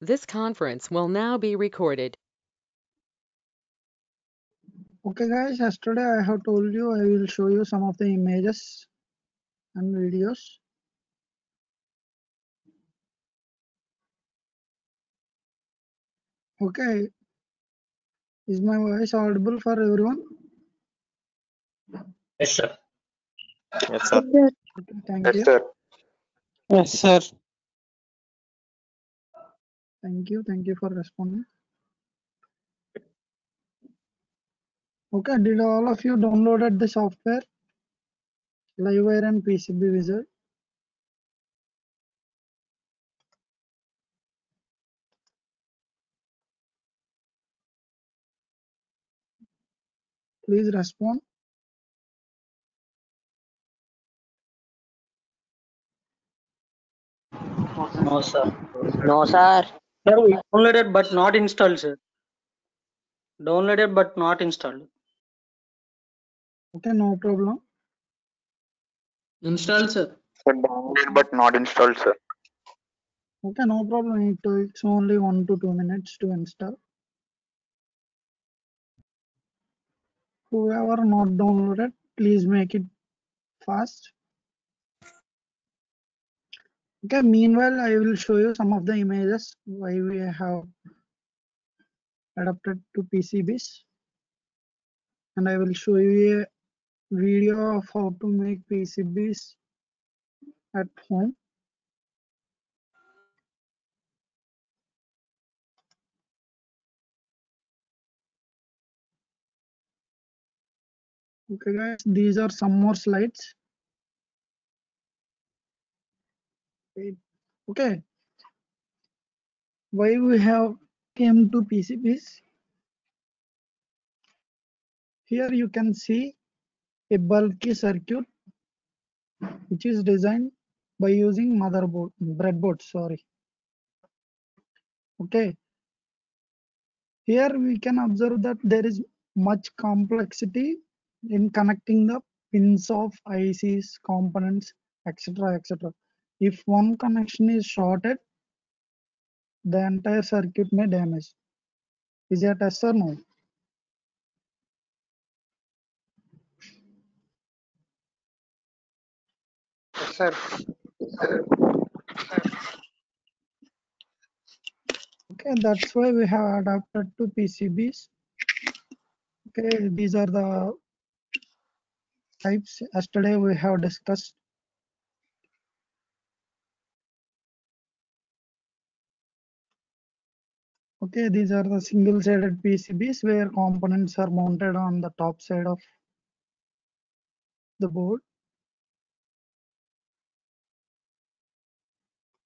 This conference will now be recorded. Okay guys, yesterday I have told you I will show you some of the images and videos. Okay, is my voice audible for everyone? Yes, sir. Yes, sir. Okay, thank you. sir. Yes, sir. Thank you. Thank you for responding. Okay, did all of you downloaded the software? Livewire and PCB Wizard. Please respond. No, sir. No, sir. Sir, we downloaded but not installed, sir. Downloaded but not installed. Okay, no problem. Installed, sir. Sir, downloaded but not installed, sir. Okay, no problem. It takes only one to two minutes to install. Whoever not downloaded, please make it fast. Okay, meanwhile, I will show you some of the images why we have adapted to PCBs. And I will show you a video of how to make PCBs at home. Okay, guys, these are some more slides. Okay. Why we have came to PCBs? Here you can see a bulky circuit which is designed by using motherboard, breadboard, sorry. Okay. Here we can observe that there is much complexity in connecting the pins of ICs, components, etc. etc. If one connection is shorted, the entire circuit may damage. Is it yes or no? Yes, sir. Okay, that's why we have adapted to PCBs. Okay, these are the types yesterday we have discussed. Okay, these are the single-sided PCBs where components are mounted on the top side of the board.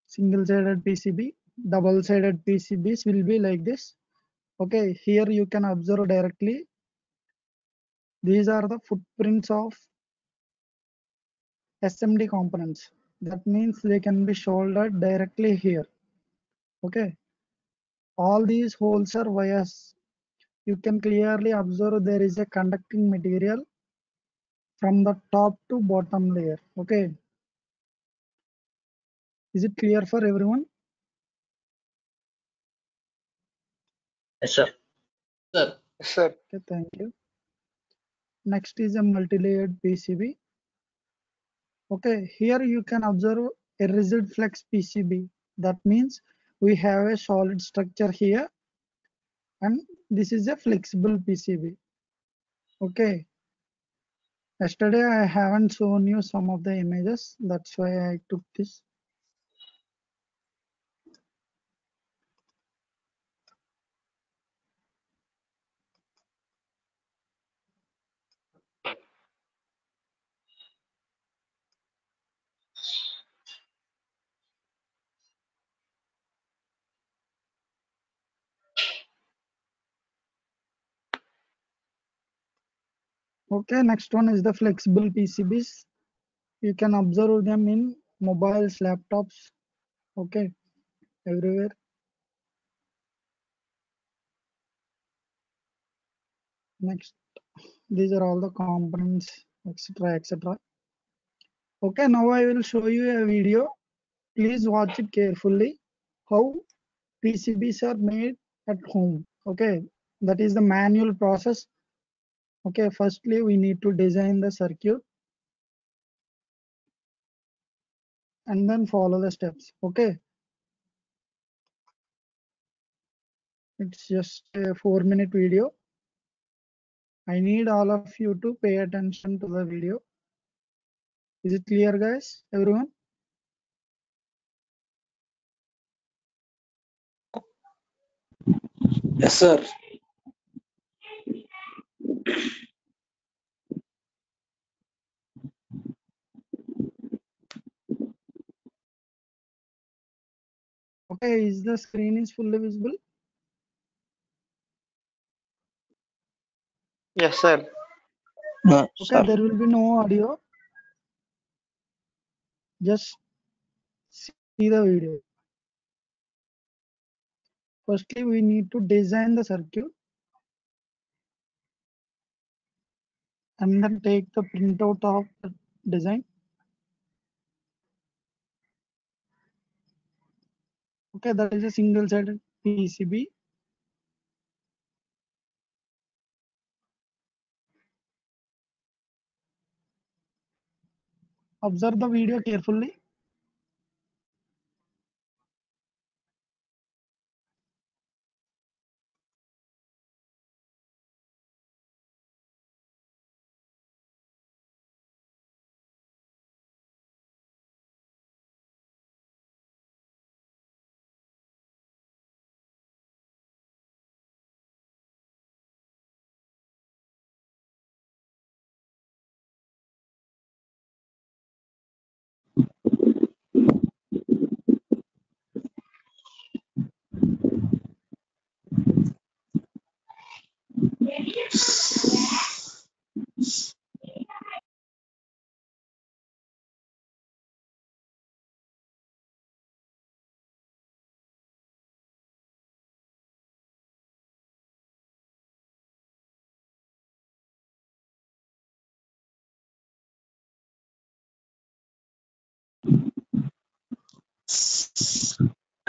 Single-sided PCB, double-sided PCBs will be like this. Okay, here you can observe directly. These are the footprints of SMD components. That means they can be soldered directly here. Okay all these holes are wires. You can clearly observe there is a conducting material from the top to bottom layer. Okay. Is it clear for everyone? Yes, sir. Sir. Yes, sir. Okay, thank you. Next is a multi-layered PCB. Okay, here you can observe a rigid flex PCB. That means we have a solid structure here and this is a flexible PCB. Okay. Yesterday I haven't shown you some of the images. That's why I took this. Okay, next one is the flexible PCBs. You can observe them in mobiles, laptops, okay, everywhere. Next, these are all the components, etc. etc. Okay, now I will show you a video. Please watch it carefully. How PCBs are made at home. Okay, that is the manual process. Okay, firstly we need to design the circuit and then follow the steps. Okay. It's just a four minute video. I need all of you to pay attention to the video. Is it clear guys, everyone? Yes, sir. Okay, is the screen is fully visible? Yes, sir. No, Okay, sir. there will be no audio. Just see the video. Firstly, we need to design the circuit and then take the printout of the design. Okay, that is a single sided PCB. Observe the video carefully.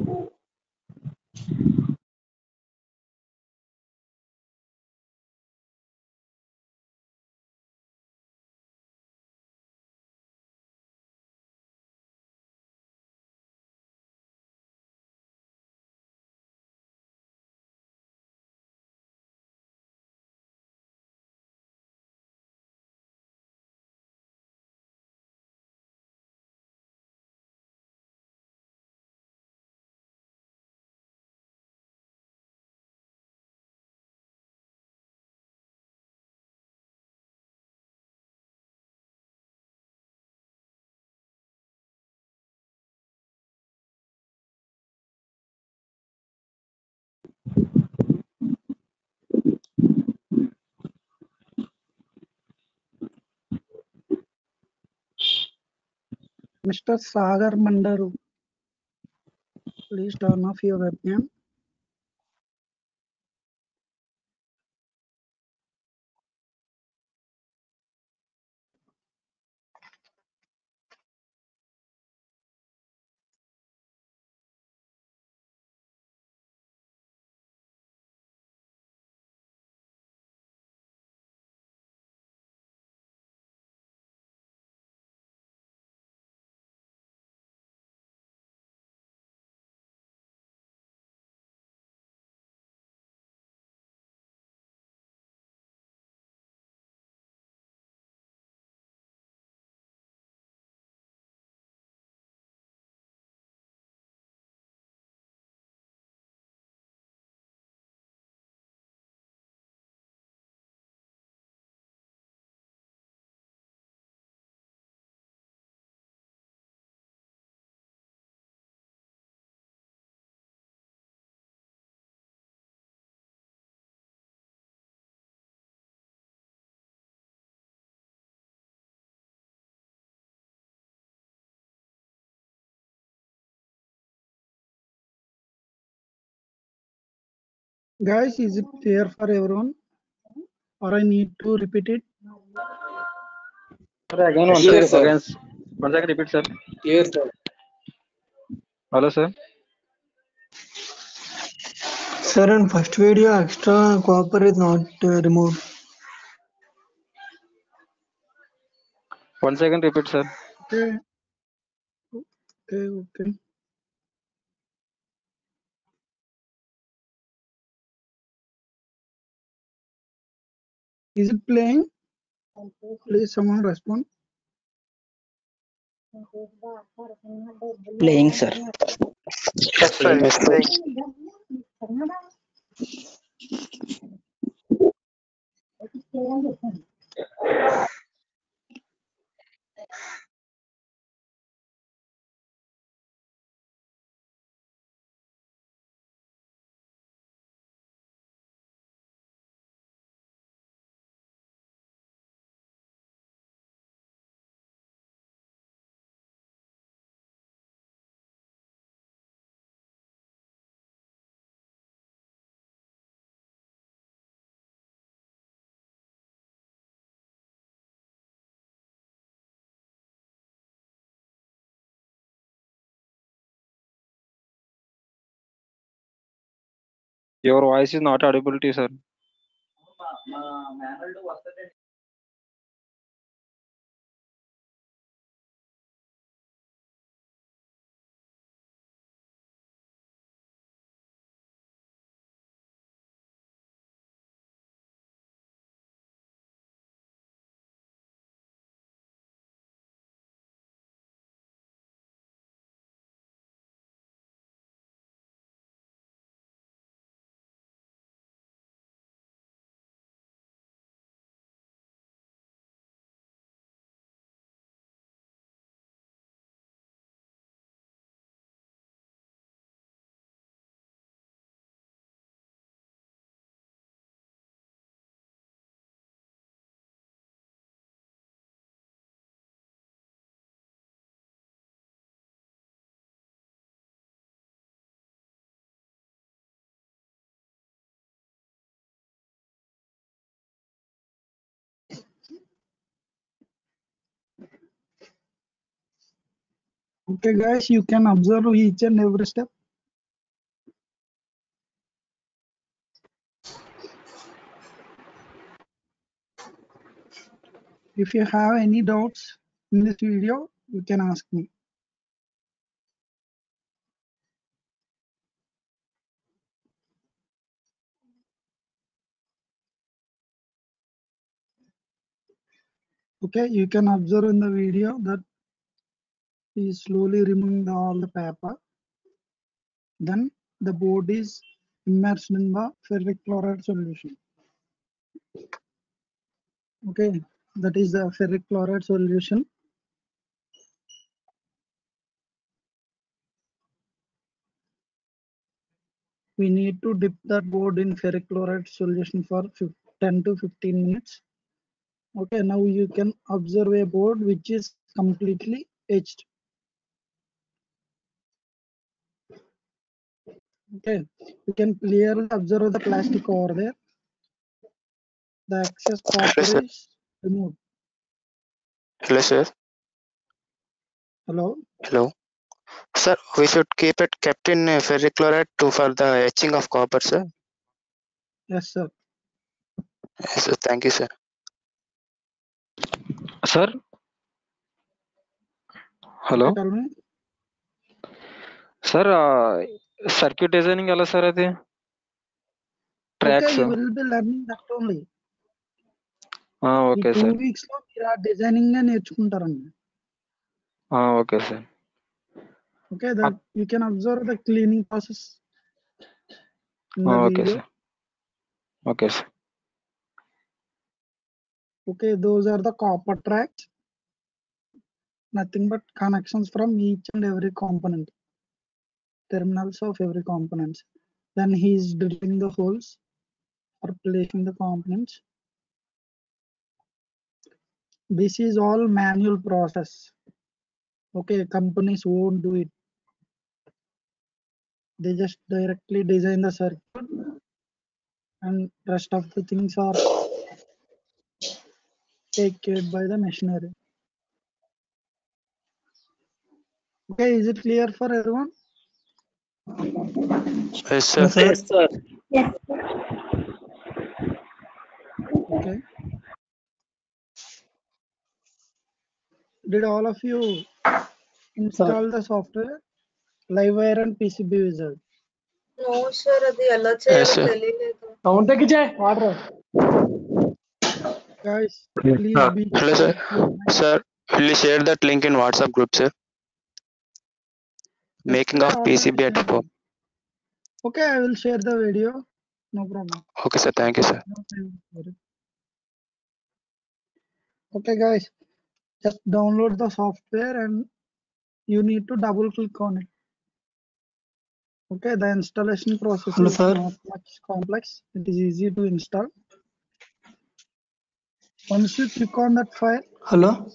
available. Mr. Sagar Mandaru, please turn off your webcam. Guys, is it clear for everyone? Or I need to repeat it? Sir, again one Clear, sir. Again, one second. Repeat, sir. Clear, sir. Hello, sir. Sir, in first video, extra copper is not uh, removed. One second. Repeat, sir. Okay. Okay, okay. Is it playing? Please someone respond. Playing, sir. Yes, sir. Yes, sir. Your voice is not audible, to sir. Okay, guys, you can observe each and every step. If you have any doubts in this video, you can ask me. Okay, you can observe in the video that is slowly removing all the paper. Then the board is immersed in the ferric chloride solution. Okay, that is the ferric chloride solution. We need to dip that board in ferric chloride solution for 10 to 15 minutes. Okay, now you can observe a board which is completely etched. Okay, you can clearly observe the plastic over there. The excess copper sir. is removed. Hello, sir. Hello, Hello. Sir, we should keep it kept in uh, ferric chloride to for the etching of copper, sir. yes, sir. Yes, sir. Thank you, sir. Sir. Hello. Okay, tell me. Sir, circuit designing ఎలా sir అది Okay, tracks you will be learning that only. ఈ okay two sir weeks లో మీరు ఆ designing నేర్చుకుంటారండి okay sir okay that you can observe the cleaning process okay sir okay sir okay those are the copper tracks nothing but connections from each and every component terminals of every components then he is drilling the holes or placing the components this is all manual process okay companies won't do it they just directly design the circuit and rest of the things are take care by the machinery. Okay, is it clear for everyone? Yes, sir. Yes, sir. Yes, sir. Okay. Did all of you install the software? Livewire and PCB wizard. No sir అది ఎలా చేయాలో sir. తెలియలేదు sound తగ్గించే water Guys, please be. Hello, sir. Sir, will you share that link in WhatsApp group, sir? Making of PCB at home. Okay, I will share the video. No problem. Okay, sir. Thank you, sir. No time for it. Okay, guys, just download the software and you need to double click on it. Okay, the installation process Hello, is sir. not much complex. It is easy to install. Once you click on that file, Hello?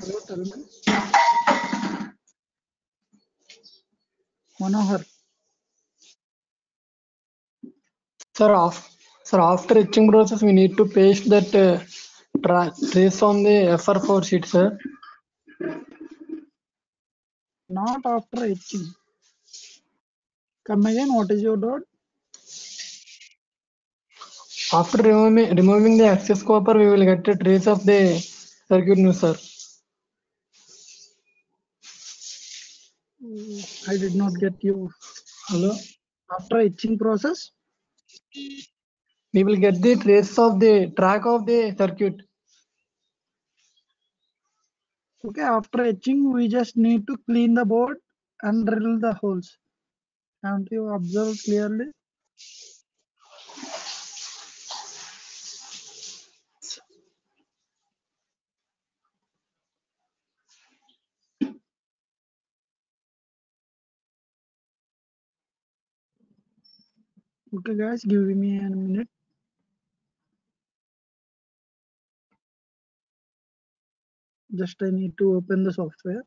Hello. Manohar, Sir, af sir, after etching process, we need to paste that uh, tra- trace on the FR4 sheet, sir. not after etching. Come again, what is your doubt? After removing, removing the excess copper, we will get a trace of the circuit new, sir. I did not get you. Hello? After etching process, We will get the trace of the track of the circuit. okay, after etching, we just need to clean the board and drill the holes. Haven't you observed clearly? Okay, guys, give me a minute. Just I need to open the software.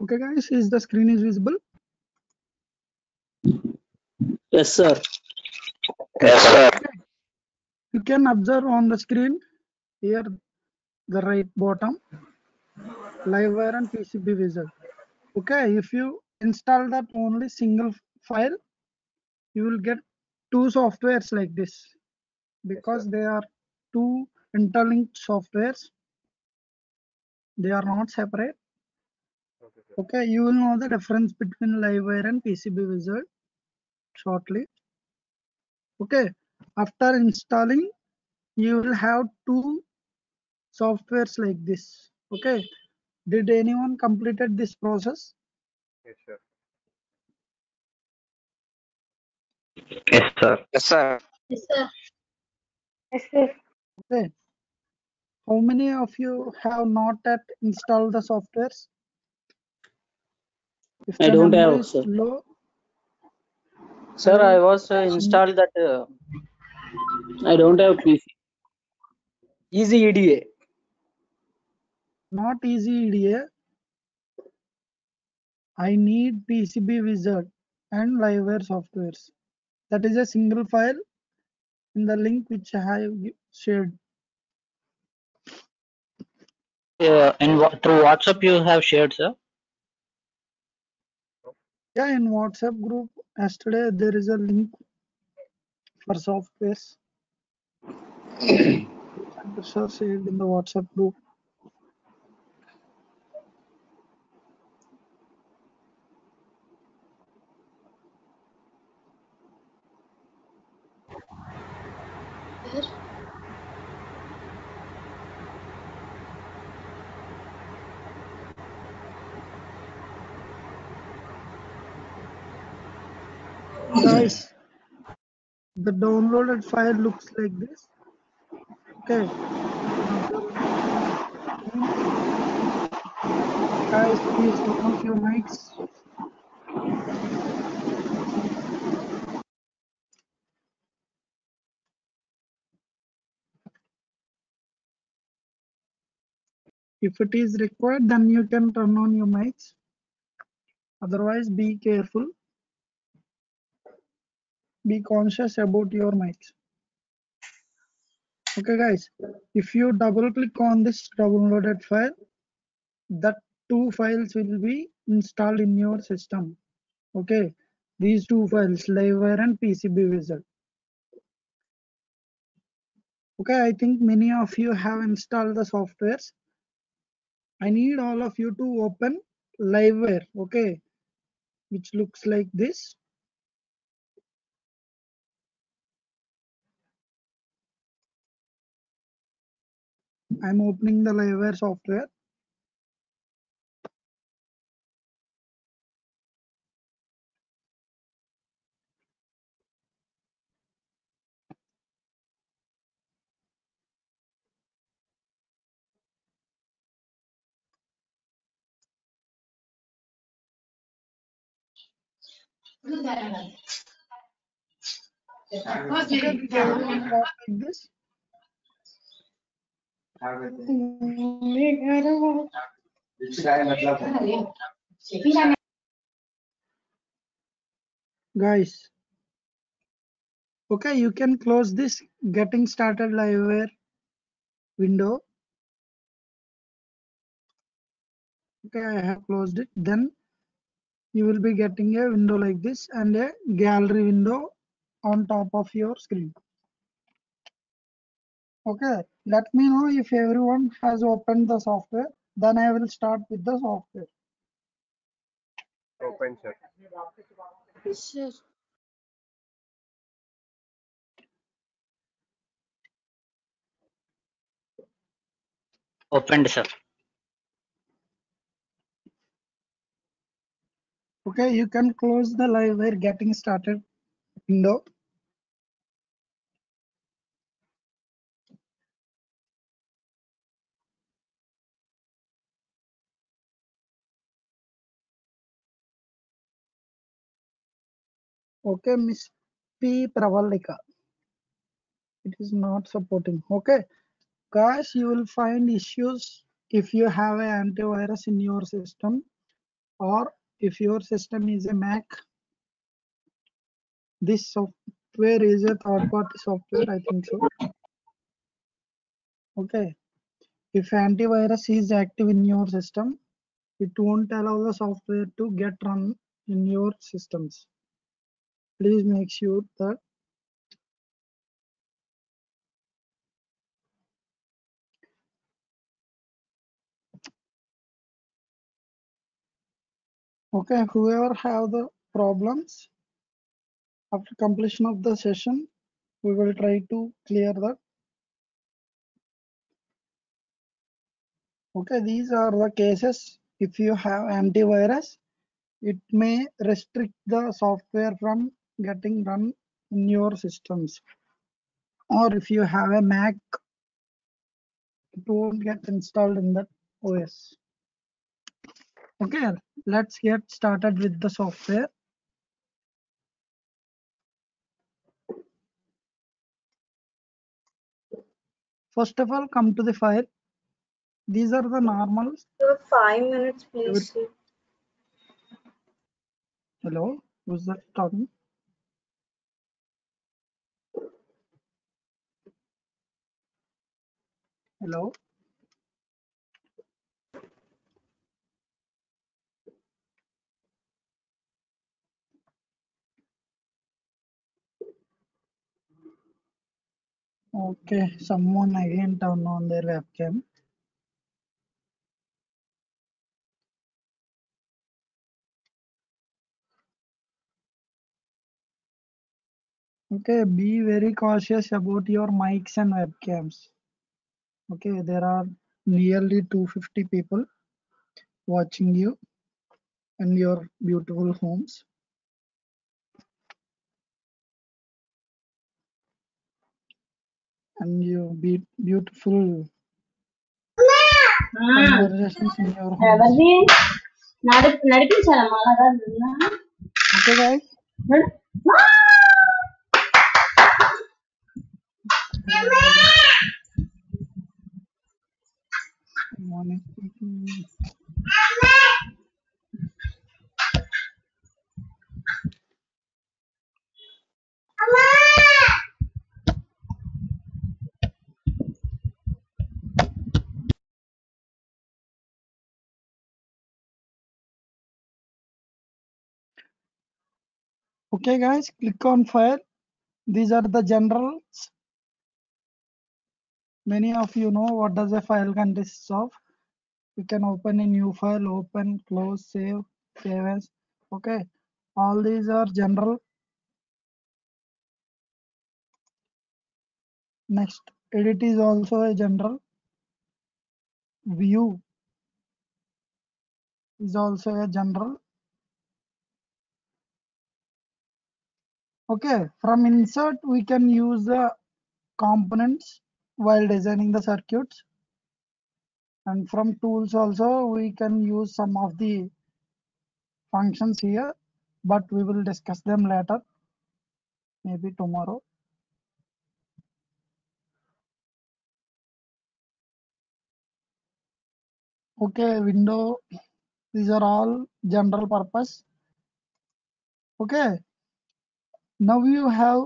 Okay, guys, is the screen is visible? Yes, sir. Yes, sir. You can observe on the screen here, the right bottom, livewire and PCB wizard. Okay, if you install that only single file, you will get two softwares like this because they are two interlinked softwares. They are not separate. Okay, you will know the difference between livewire and PCB wizard shortly. Okay, after installing, you will have two softwares like this. Okay, did anyone completed this process? Yes, sir. Yes, sir. Yes, sir. Yes, sir. Yes, sir. Okay. How many of you have not yet installed the softwares? If I don't have, is sir. low, Sir, I was uh, installed that uh, I don't have PC. easy EDA. not easy EDA. I need PCB wizard and livewire softwares. That is a single file in the link which I have shared. Uh, in through WhatsApp you have shared, sir. Yeah, in WhatsApp group yesterday there is a link for softwares. Sir shared in the WhatsApp group. Guys, the downloaded file looks like this. Okay. Guys, please turn off your mics. If it is required, then you can turn on your mics. Otherwise, be careful. Be conscious about your mics. Okay, guys. If you double click on this downloaded file, that two files will be installed in your system. Okay. These two files, Livewire and PCB Wizard. Okay, I think many of you have installed the softwares. I need all of you to open Livewire, okay, which looks like this. I'm opening the Livewire software. Okay, did everyone got like this? Guys. Okay, you can close this getting started Livewire window. Okay, I have closed it. Then you will be getting a window like this and a gallery window on top of your screen. Okay, let me know if everyone has opened the software. Then I will start with the software. Open, sir. Sir. Opened, sir. Okay, you can close the livewire getting started window. Okay, Miss P. Pravalika. It is not supporting. Okay, guys, you will find issues if you have an antivirus in your system or if your system is a Mac. This software is a third party software, I think so. Okay, if antivirus is active in your system, it won't allow the software to get run in your systems. Please make sure that Okay, whoever have the problems after completion of the session, we will try to clear that. Okay, these are the cases. If you have antivirus, it may restrict the software from getting run in your systems. Or if you have a Mac, it won't get installed in that OS. Okay, let's get started with the software. First of all, come to the file. These are the normals. Sir, five minutes, please. Hello, who's that talking? Hello. Okay, someone again turned on their webcam. Okay, be very cautious about your mics and webcams okay there are nearly 250 people watching you and your beautiful homes and your be beautiful. Okay, guys. Morning. Okay, guys, click on file. These are the generals. Many of you know what does a file consists of. You can open a new file, open, close, save, save as. Okay, all these are general. Next, edit is also a general. View is also a general. Okay, from insert we can use the components while designing the circuits. And from tools also we can use some of the functions here, but we will discuss them later, maybe tomorrow. Okay, window, these are all general purpose. Okay, now you have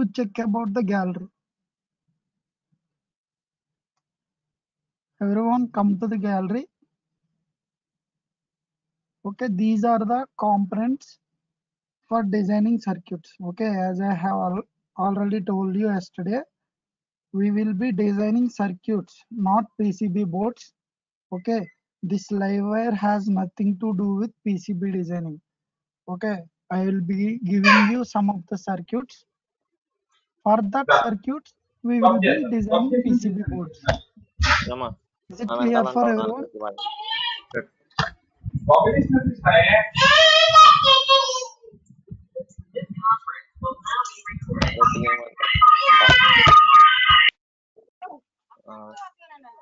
to check about the gallery. Everyone come to the gallery. Okay, these are the components for designing circuits. Okay, as I have al- already told you yesterday, we will be designing circuits, not PCB boards. Okay, this livewire has nothing to do with PCB designing. Okay, I will be giving you some of the circuits. For that circuits, we will be designing PCB boards. Is it clear for everyone?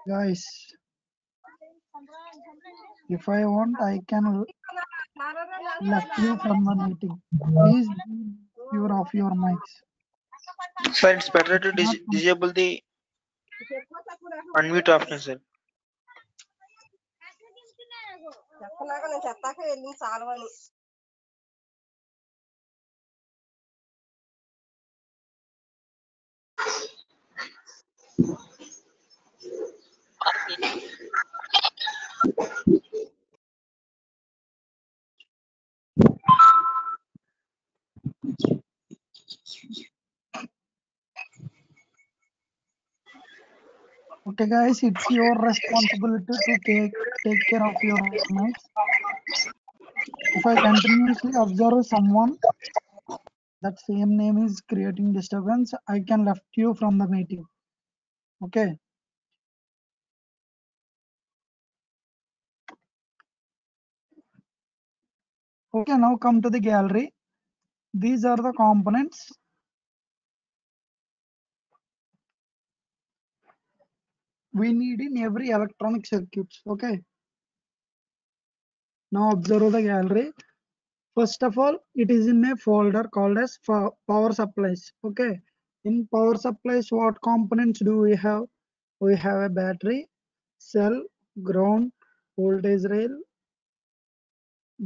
Guys, if I want, I can l- left you from the meeting. Please be pure of your mics. Sir, it's better to dis- disable the unmute option, sir. చెప్పలాగా నేను చెత్తాక వెళ్ళింది చాలవని Okay, guys, it's your responsibility to take take care of your mics. If I continuously observe someone that same name is creating disturbance, I can left you from the meeting. Okay. Okay, now come to the gallery. These are the components. We need in every electronic circuits. Okay. Now observe the gallery. First of all, it is in a folder called as power supplies. Okay. In power supplies, what components do we have? We have a battery, cell, ground, voltage rail,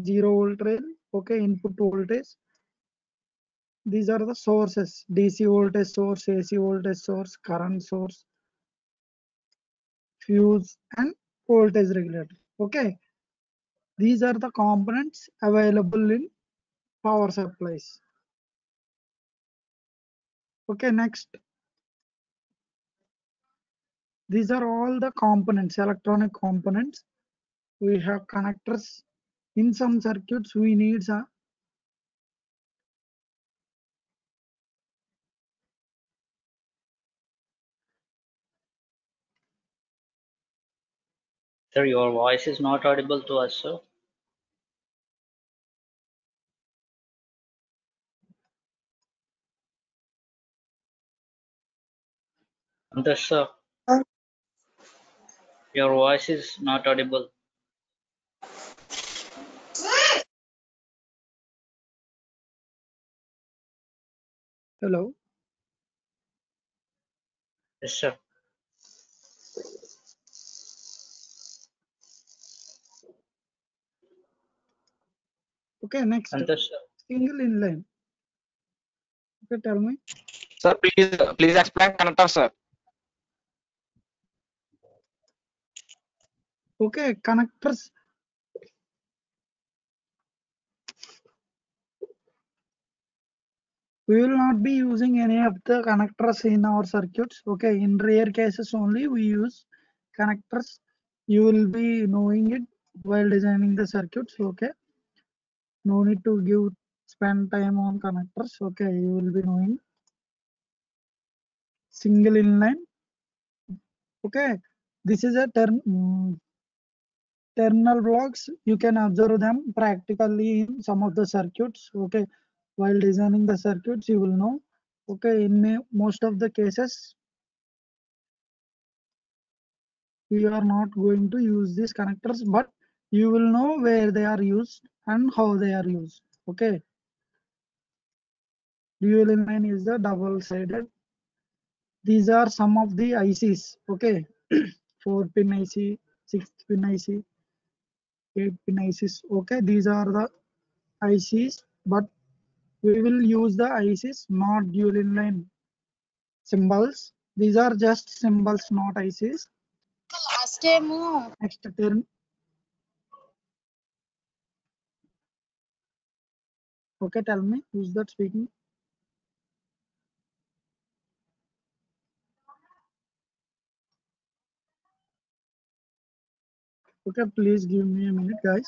zero volt rail. Okay, input voltage. These are the sources: DC voltage source, AC voltage source, current source, fuse, and voltage regulator. Okay. These are the components available in power supplies. Okay, next. These are all the components, electronic components. We have connectors. In some circuits, we need a Sir, your voice is not audible to us, sir. Santosh, sir. Your voice is not audible. hello. Yes, sir. Okay, next. Santosh, uh, sir. Single inline. Okay, tell me. Sir, please, uh, please explain connector, sir. Okay, connectors. We will not be using any of the connectors in our circuits. Okay, in rare cases only we use connectors. You will be knowing it while designing the circuits. Okay, no need to give spend time on connectors. Okay, you will be knowing single inline. Okay, this is a term. mm, terminal blocks you can observe them practically in some of the circuits okay while designing the circuits you will know okay in most of the cases we are not going to use these connectors but you will know where they are used and how they are used okay? Dual line is the double sided these are some of the ics okay? 4 pin ic 6 pin ic 8 pin ics okay? These are the ics but we will use the ics not dual inline symbols. These are just symbols not ics next term. Okay, tell me, who's that speaking? Okay, please give me a minute, guys.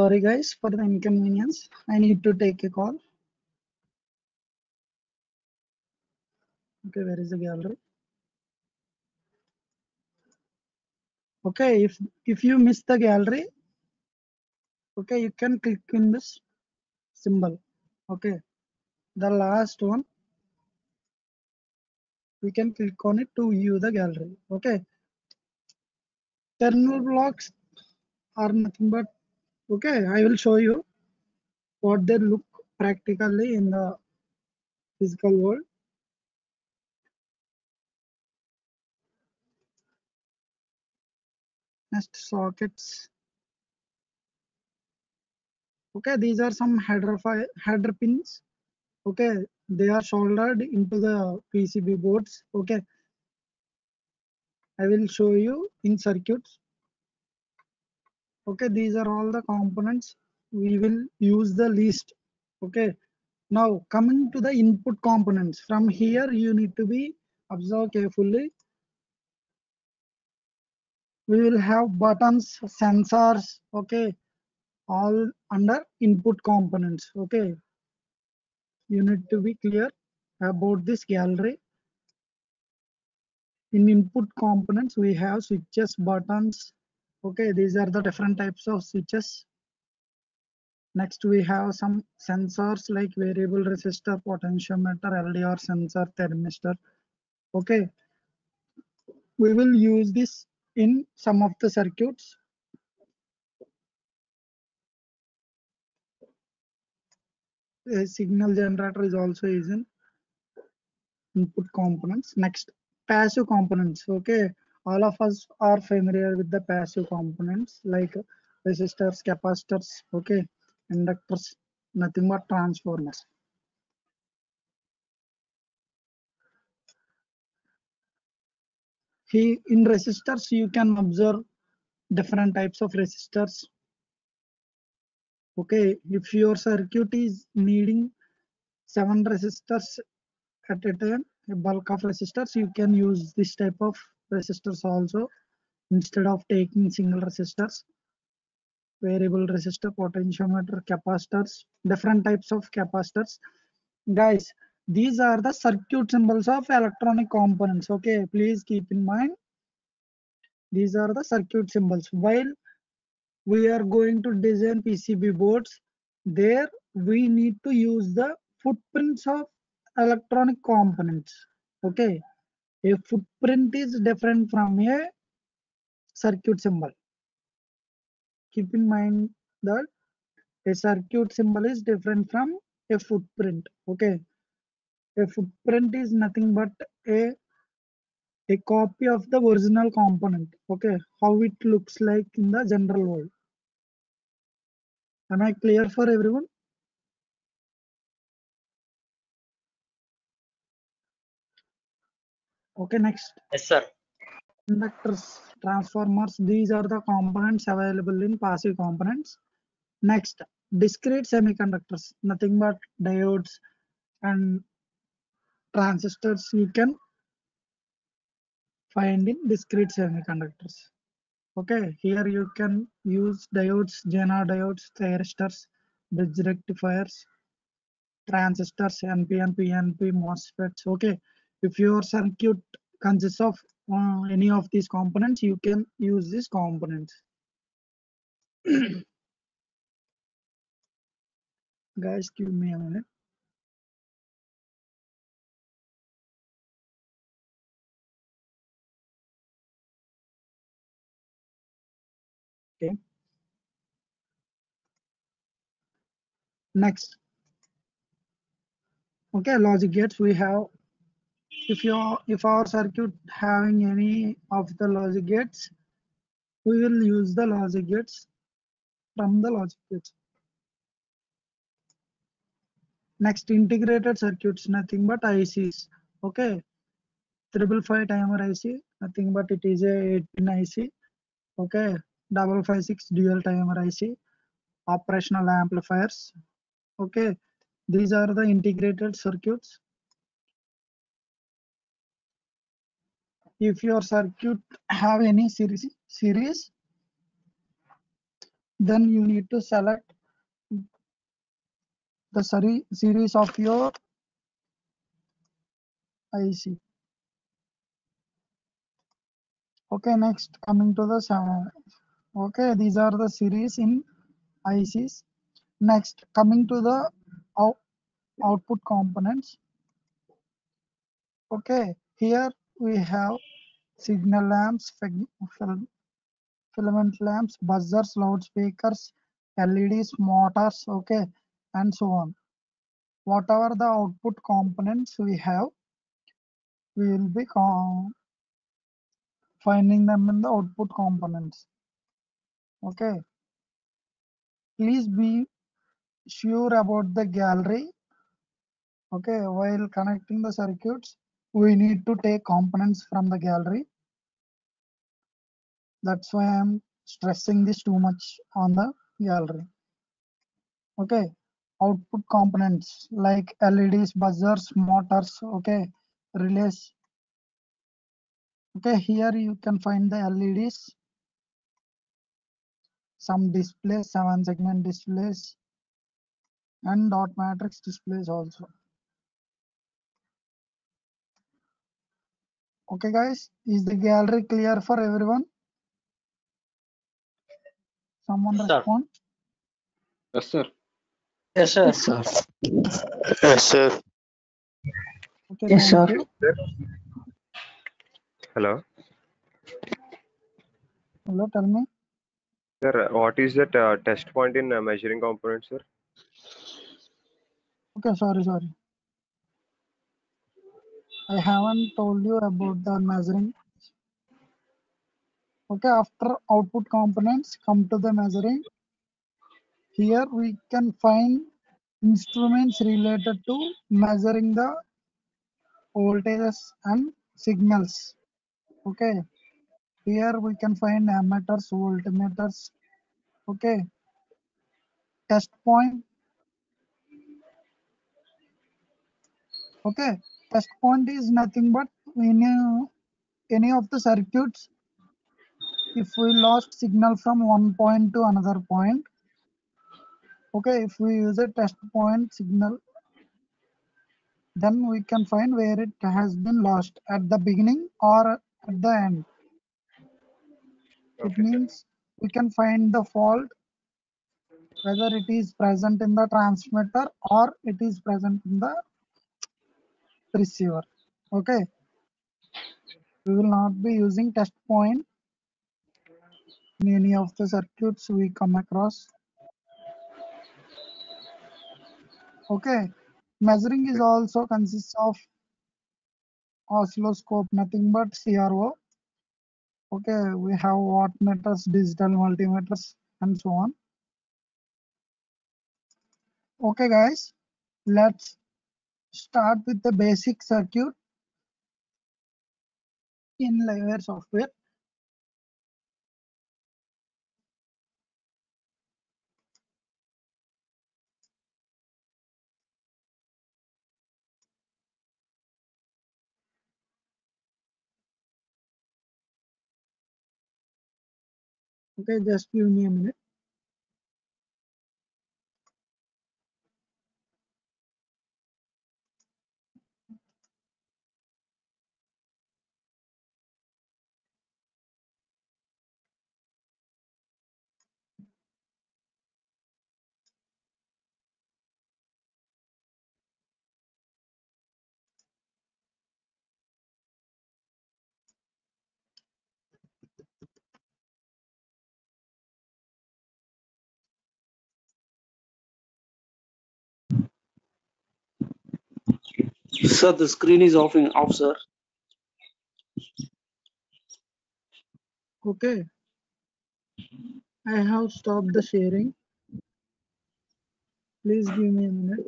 Sorry, guys, for the inconvenience. I need to take a call. Okay, where is the gallery? Okay, if if you miss the gallery, okay, you can click in this symbol. Okay, the last one, we can click on it to view the gallery. Okay, terminal blocks are nothing but okay. I will show you what they look practically in the physical world. Next sockets. Okay, these are some header header pins. Okay, they are soldered into the PCB boards. Okay, I will show you in circuits. Okay, these are all the components we will use the list Okay, now coming to the input components. From here, you need to be observe carefully. We will have buttons, sensors. Okay, all under input components. Okay, you need to be clear about this gallery. In input components, we have switches, buttons. Okay, these are the different types of switches. Next, we have some sensors like variable resistor, potentiometer, LDR sensor, thermistor. Okay, we will use this in some of the circuits. a signal generator is also used in input components. Next, passive components. Okay, all of us are familiar with the passive components like resistors, capacitors, okay, inductors, nothing but transformers. He in resistors you can observe different types of resistors. Okay, if your circuit is needing seven resistors at a time, a bulk of resistors, you can use this type of resistors also instead of taking single resistors variable resistor potentiometer capacitors different types of capacitors. Guys these are the circuit symbols of electronic components. Okay please keep in mind these are the circuit symbols. While we are going to design pcb boards there we need to use the footprints of electronic components. Okay a footprint is different from a circuit symbol. Keep in mind that a circuit symbol is different from a footprint okay? A footprint is nothing but a a copy of the original component okay? How it looks like in the general world. Am i clear for everyone okay next. Yes, sir. inductors transformers these are the components available in passive components. Next discrete semiconductors nothing but diodes and transistors you can find in discrete semiconductors. Okay here you can use diodes Zener diodes thyristors bridge rectifiers transistors npn pnp mosfets. Okay if your circuit consists of uh, any of these components you can use this component guys give me a minute. Okay. Next. Okay logic gates we have if your if our circuit having any of the logic gates we will use the logic gates from the logic gates. Next integrated circuits nothing but ics okay? Triple five timer ic nothing but it is a 18 ic okay? Double five six dual timer ic operational amplifiers okay? These are the integrated circuits if your circuit have any series series then you need to select the seri series of your IC. Okay, next coming to the seven. Okay, these are the series in ICs. Next, coming to the out, output components. Okay, here we have signal lamps, filament lamps, buzzers, loudspeakers, LEDs, motors, okay, and so on. Whatever the output components we have, we will be finding them in the output components. Okay. Please be sure about the gallery. Okay, while connecting the circuits, we need to take components from the gallery. That's why I'm stressing this too much on the gallery. Okay, output components like LEDs, buzzers, motors, okay, relays. Okay, here you can find the LEDs, some displays, seven segment displays, and dot matrix displays also. Okay, guys, is the gallery clear for everyone? Someone Yes, sir. respond. Yes, sir. Yes, sir. sir. Yes, sir. Okay, Yes, sir. Hello, Hello, tell me. sir. What is that uh, test point in uh, measuring component, sir? Okay, sorry, sorry. I haven't told you about the measuring. Okay, after output components come to the measuring. Here we can find instruments related to measuring the voltages and signals. Okay, here we can find ammeters, voltmeters. Okay, test point. Okay, test point is nothing but any, any of the circuits if we lost signal from one point to another point okay if we use a test point signal then we can find where it has been lost at the beginning or at the end. It means we can find the fault whether it is present in the transmitter or it is present in the receiver okay. We will not be using test point in any of the circuits we come across. Okay. Measuring is also consists of oscilloscope nothing but cro okay we have wattmeters digital multimeters and so on. Okay guys let's start with the basic circuit in Livewire software okay just give me a minute Sir, the screen is off, in, off, sir. okay. I have stopped the sharing. Please give me a minute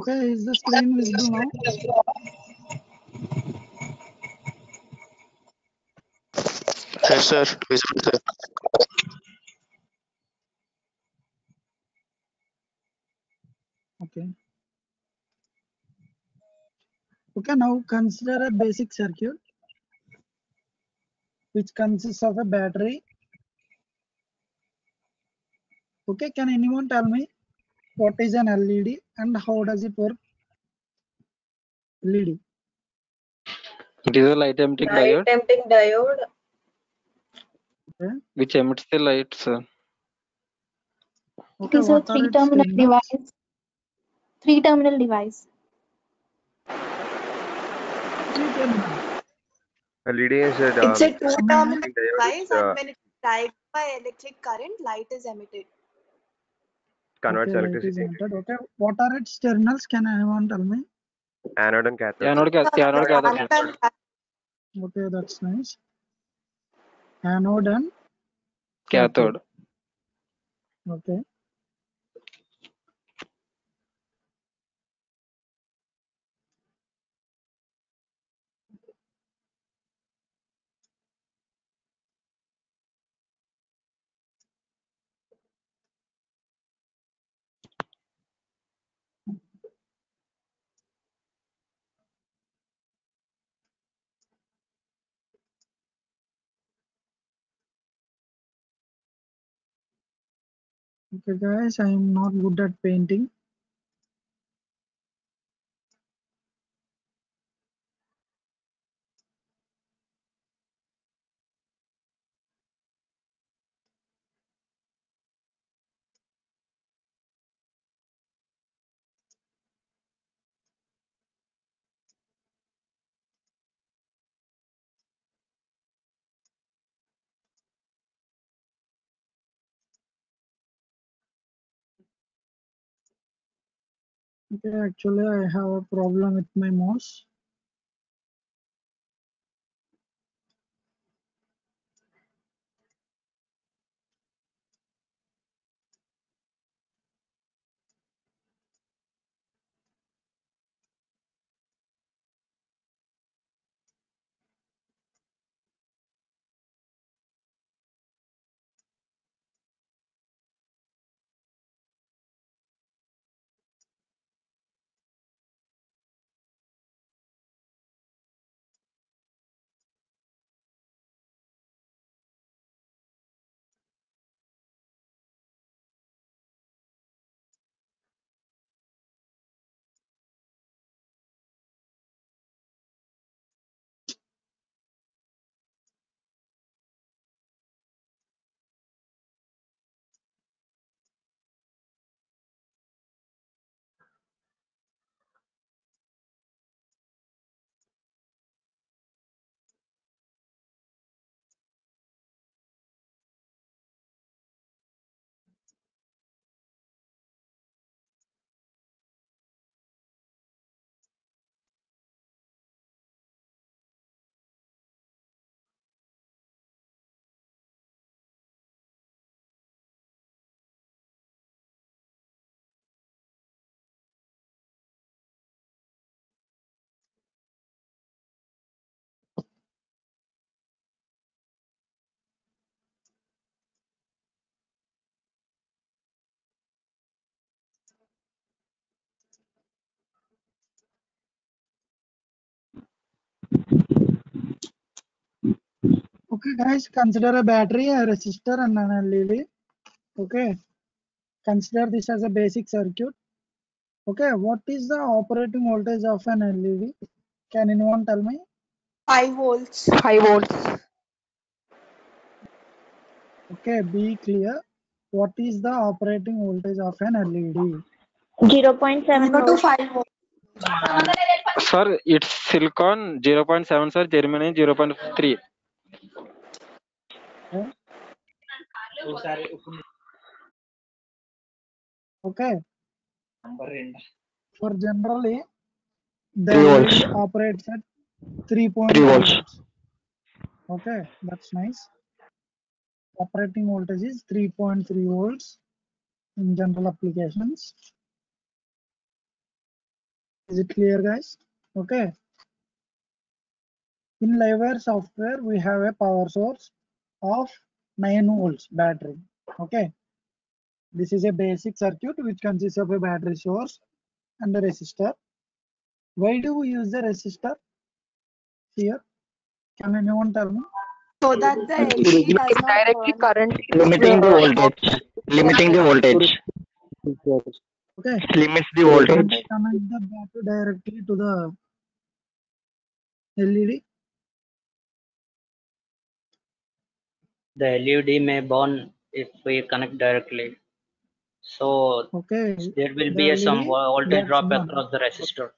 okay is the screen visible now Yes, sir. Visible, sir. okay okay now consider a basic circuit which consists of a battery okay can anyone tell me what is an led and how does it work led It is a light emitting Light diode emitting diode. okay which emits the light, sir. Okay is a three terminal terminals? device. Three terminal device. Three terminal. LED is a It's a two terminal emitting device uh, and when it is driven by electric current, light is emitted. Converts okay electricity into entered okay. What are its terminals? Can anyone tell me? Anode and cathode. Anode, ca- The anode cathode, anode sir. and cathode. Okay that's nice. Anode and? Cathode. okay Okay, guys, I am not good at painting. Okay, actually, I have a problem with my mouse. Okay, guys, consider a battery, a resistor, and an LED. Okay, consider this as a basic circuit. Okay, what is the operating voltage of an LED? Can anyone tell me? 5 volts. 5 volts. Okay, be clear. What is the operating voltage of an LED? 0.7 0 to volts. 5 volts. Sir, it's silicon 0.7, sir. germanium 0.3. Okay, for generally, eh, the Three LED volts. operates at 3.3 volts. volts. Okay, that's nice. Operating voltage is 3.3 volts in general applications. Is it clear, guys? Okay. In Livewire software, we have a power source of 9 volts battery. Okay. This is a basic circuit which consists of a battery source and a resistor. Why do we use the resistor here? Can anyone tell me? So that the LED does Directly burn. current. Limiting the voltage. Limiting the voltage. Okay. Limits the Can voltage. I connect the battery directly to the LED? The LED may burn if we connect directly. So Okay. there will The be a some LED voltage gets drop burned. across the resistor.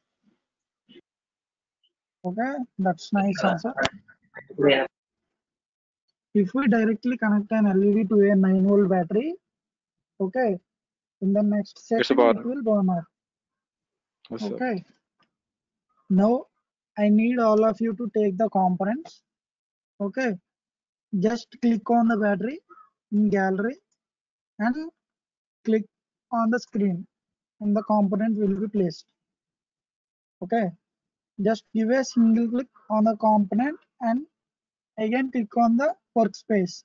Okay, that's nice answer. Yeah. If we directly connect an LED to a 9 volt battery, okay, in the next It's second it will burn out. Yes, sir. Okay. Now I need all of you to take the components. Okay. Just click on the battery in gallery and click on the screen and the component will be placed. Okay. Just give a single click on the component and again click on the workspace.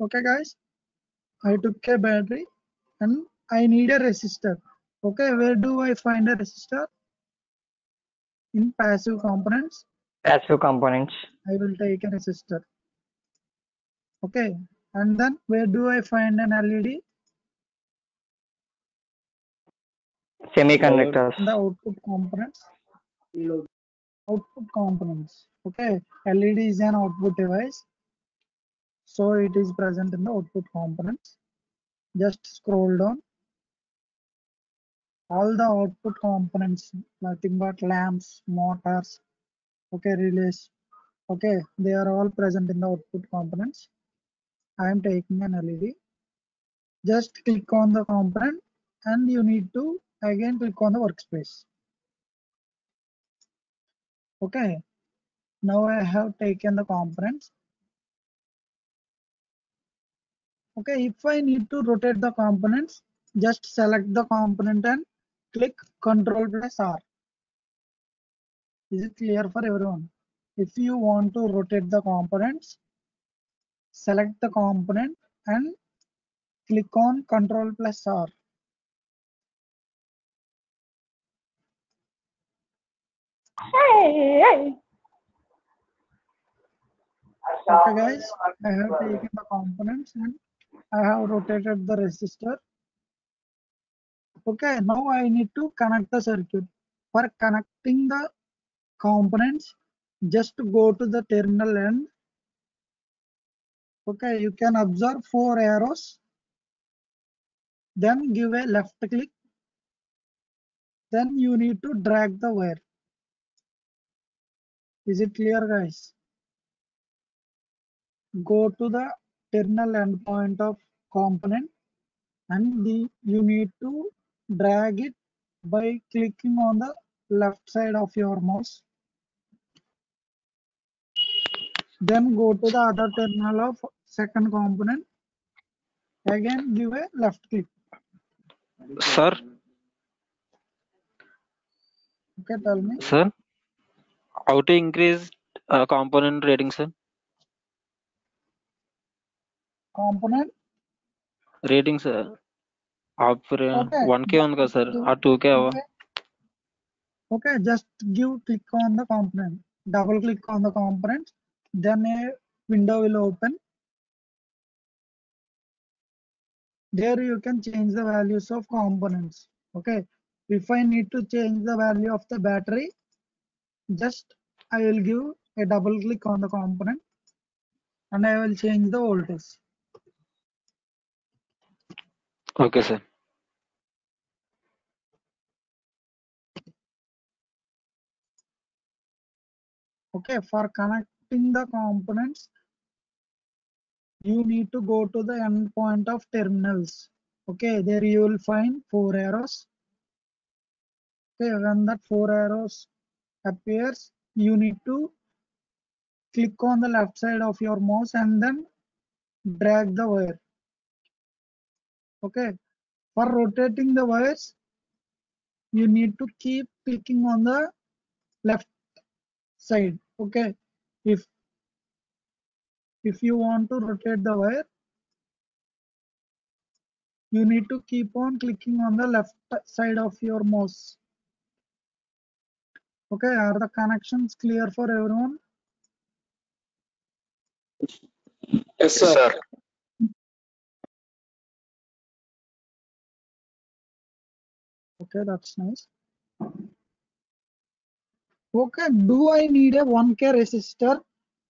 Okay guys. I took a battery and I need a resistor. Okay, where do I find a resistor? In passive components, Passive components. I will take a resistor. Okay, and then where do I find an LED? Semiconductors. The output components. Output components. Okay, LED is an output device. So it is present in the output components. Just scroll down. All the output components, nothing but lamps, motors, okay, relays, okay, they are all present in the output components. I am taking an LED. Just click on the component and you need to again click on the workspace. Okay, now I have taken the components. Okay, if I need to rotate the components, just select the component and click Control plus R. Is it clear for everyone? If you want to rotate the components, select the component and click on Control plus R. Hey. Okay guys, I have taken the components and I have rotated the resistor. Okay, now I need to connect the circuit. For connecting the components, just go to the terminal end. Okay, you can observe four arrows. Then give a left click. Then you need to drag the wire. Is it clear guys? Go to the terminal endpoint of component and the, you need to drag it by clicking on the left side of your mouse. Then go to the other terminal of second component. Again, give a left click. Sir. Okay, tell me. Sir, how to increase uh, component rating, sir? Component rating, sir. आप one K on the sir. Or two K? Okay. okay just give click on the component double click on the component then a window will open. There you can change the values of components. Okay. If i need to change the value of the battery just i will give a double click on the component and i will change the voltage. Okay sir. Okay. For connect connecting the components, you need to go to the endpoint of terminals. Okay, there you will find four arrows. Okay, when that four arrows appears, you need to click on the left side of your mouse and then drag the wire. Okay, for rotating the wires, you need to keep clicking on the left side. Okay, if if you want to rotate the wire, you need to keep on clicking on the left side of your mouse. Okay, are the connections clear for everyone? Yes, sir. Okay, that's nice. Okay, do I need a 1K resistor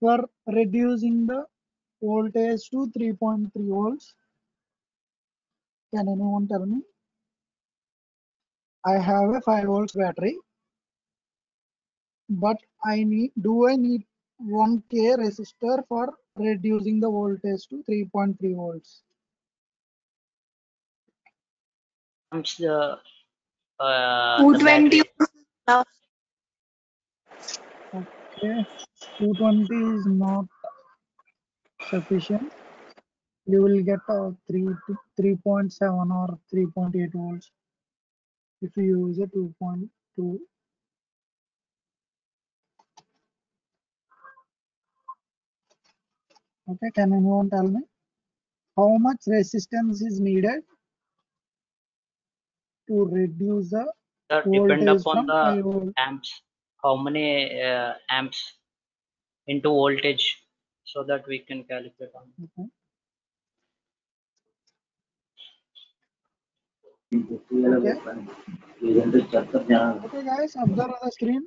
for reducing the voltage to 3.3 volts? Can anyone tell me? I have a 5 volts battery, but I need, do I need 1K resistor for reducing the voltage to 3.3 volts? Comes the uh, 220 battery. Okay, 220 is not sufficient. You will get a 3 3.7 or 3.8 volts if you use a 2.2. Okay, can anyone tell me how much resistance is needed to reduce the That depend upon the amps. How many uh, amps into voltage so that we can calculate on. Okay. Okay. Okay, guys, observe the screen.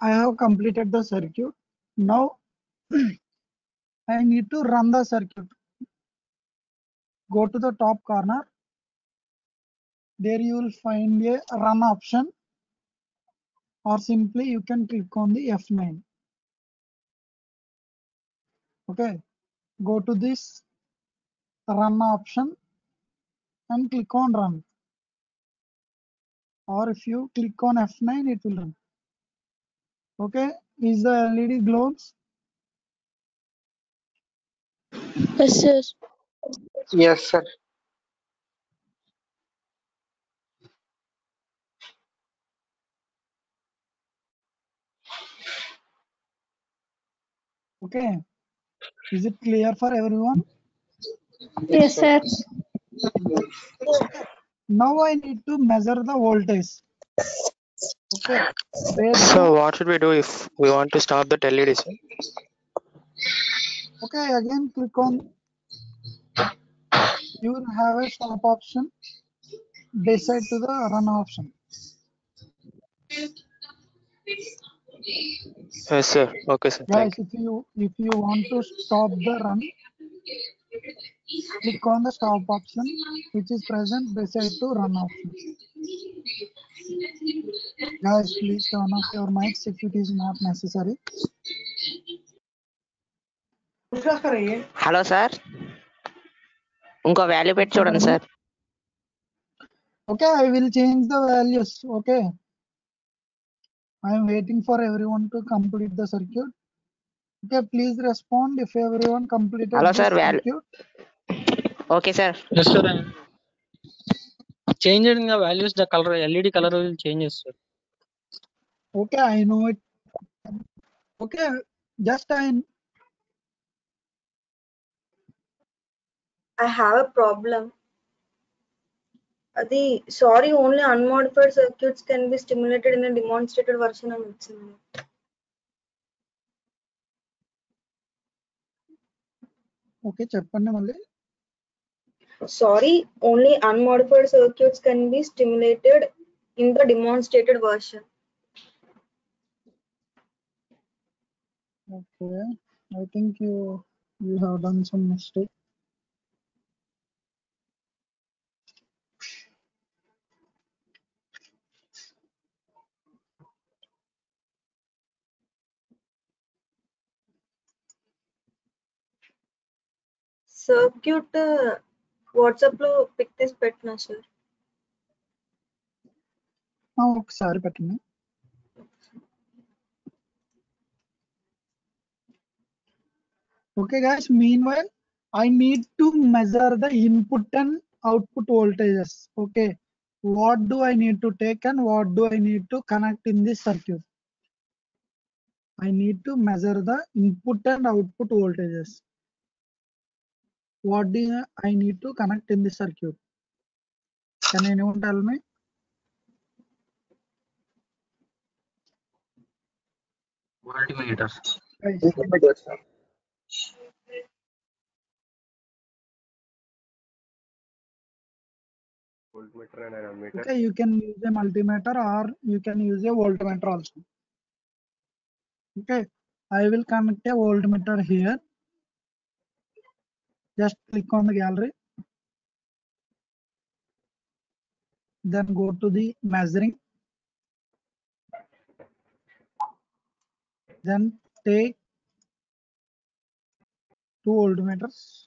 I have completed the circuit. Now I need to run the circuit. Go to the top corner. There you will find a run option or simply you can click on the F9. Okay, go to this run option and click on run. Or if you click on F9, it will run. Okay, is the LED glows? Yes, sir. Yes, sir. Okay, is it clear for everyone? Yes, sir. Now I need to measure the voltage. Okay, where So what should we do if we want to stop the LED? Sir? Okay, again click on. You will have a stop option beside to the run option. Yes, sir. Okay, sir. Guys, Thank you. if you if you want to stop the run, click on the stop option which is present beside to run option. Guys, please turn off your mics if it is not necessary. Hello sir ఇంకో value పెట్టి చూడండి sir Okay, I will change the values. Okay. I'm waiting for everyone to complete the circuit. Okay, please respond if everyone completed Hello, the sir, circuit. Okay, sir. Yes, sir. Change the values, the color, LED color will change, sir. Okay, I know it. Okay, just I. I have a problem. అది sorry only unmodified circuits can be stimulated in demonstrated version అని వచ్చింది okay చెప్పండి మళ్ళీ sorry only unmodified circuits can be stimulated in the demonstrated version Okay, I think you you have done some mistake. Circuit WhatsApp లో pic తీసి పెట్టినా sir ఆ, ఒకసారి పెట్టండి Okay, guys, meanwhile, I need to measure the input and output voltages. Okay, what do I need to take and what do I need to connect in this circuit? I need to measure the input and output voltages. What do I need to connect in this circuit? Can anyone tell me? Multimeter. Guys, Voltmeter and ammeter. Okay, you can use a multimeter or you can use a voltmeter also. Okay, I will connect a voltmeter here. Just click on the gallery. Then go to the measuring. Then take two voltmeters.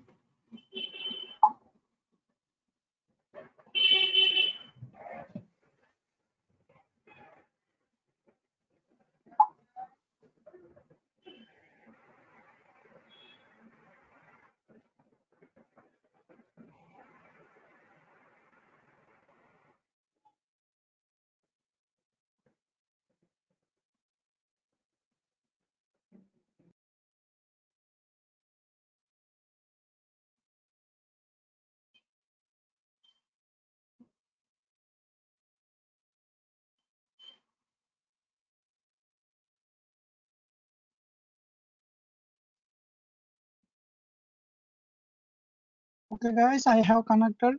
Okay, guys, I have connected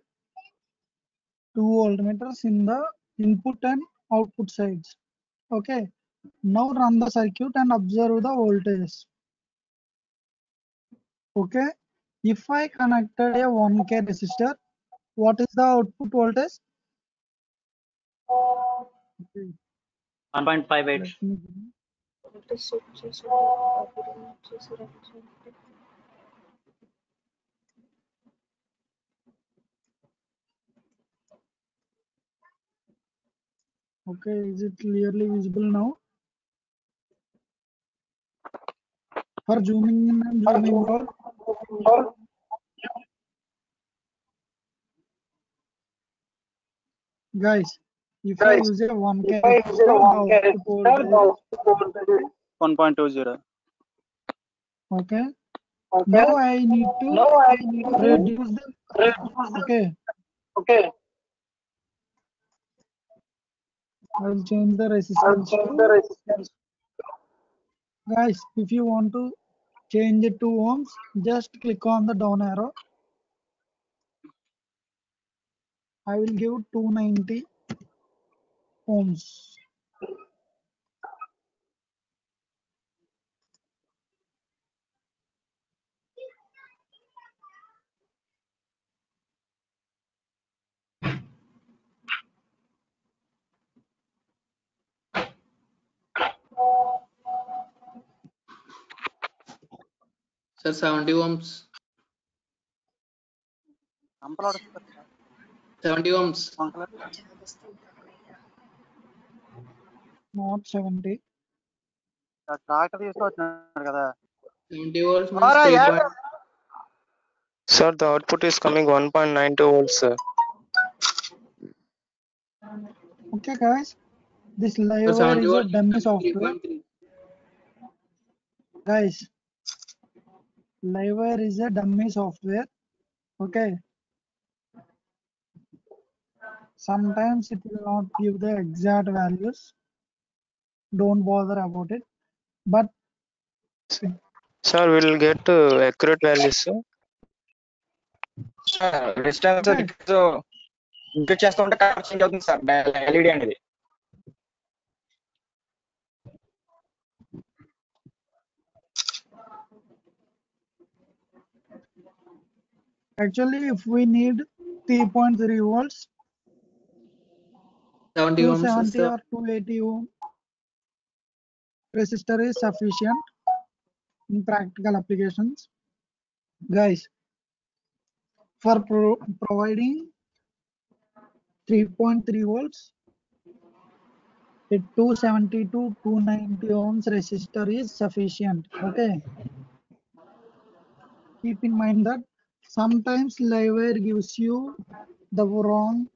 two voltmeters in the input and output sides. Okay, now run the circuit and observe the voltage. Okay, if I connected a 1K resistor, what is the output voltage? Okay, 1.58. let me give- Okay, is it clearly visible now? For zooming in and zooming out, guys, if I use a 1K resistor, the output voltage, 1.20. okay. Now I need to reduce the, okay. Okay. I will change the resistance. to- Guys, if you want to change it to ohms, just click on the down arrow. I will give 290 ohms. Sir, 70 ohms. 70 ohms. Not 70. Tractor తీసుకొచ్చినాడు కదా 70 volts means Alright, 3 yeah. point- Sir, the output is coming 1.92 volts, sir. Okay, guys. This Livewire is a dummy software. Guys, Livewire is a dummy software. Okay. Sometimes it will not give the exact values. Don't bother about it. But sir, we'll get uh, accurate values. Sir. Sir distance recovery చేస్తుంటే correct change అవుతుంది sir LED అనేది actually, if we need 3.3 volts, 70 ohms, 270 or 280 ohm resistor is sufficient in practical applications. Guys, for pro providing 3.3 volts, a 270 to 290 ohms resistor is sufficient. Okay. Keep in mind that sometimes livewire gives you the wrong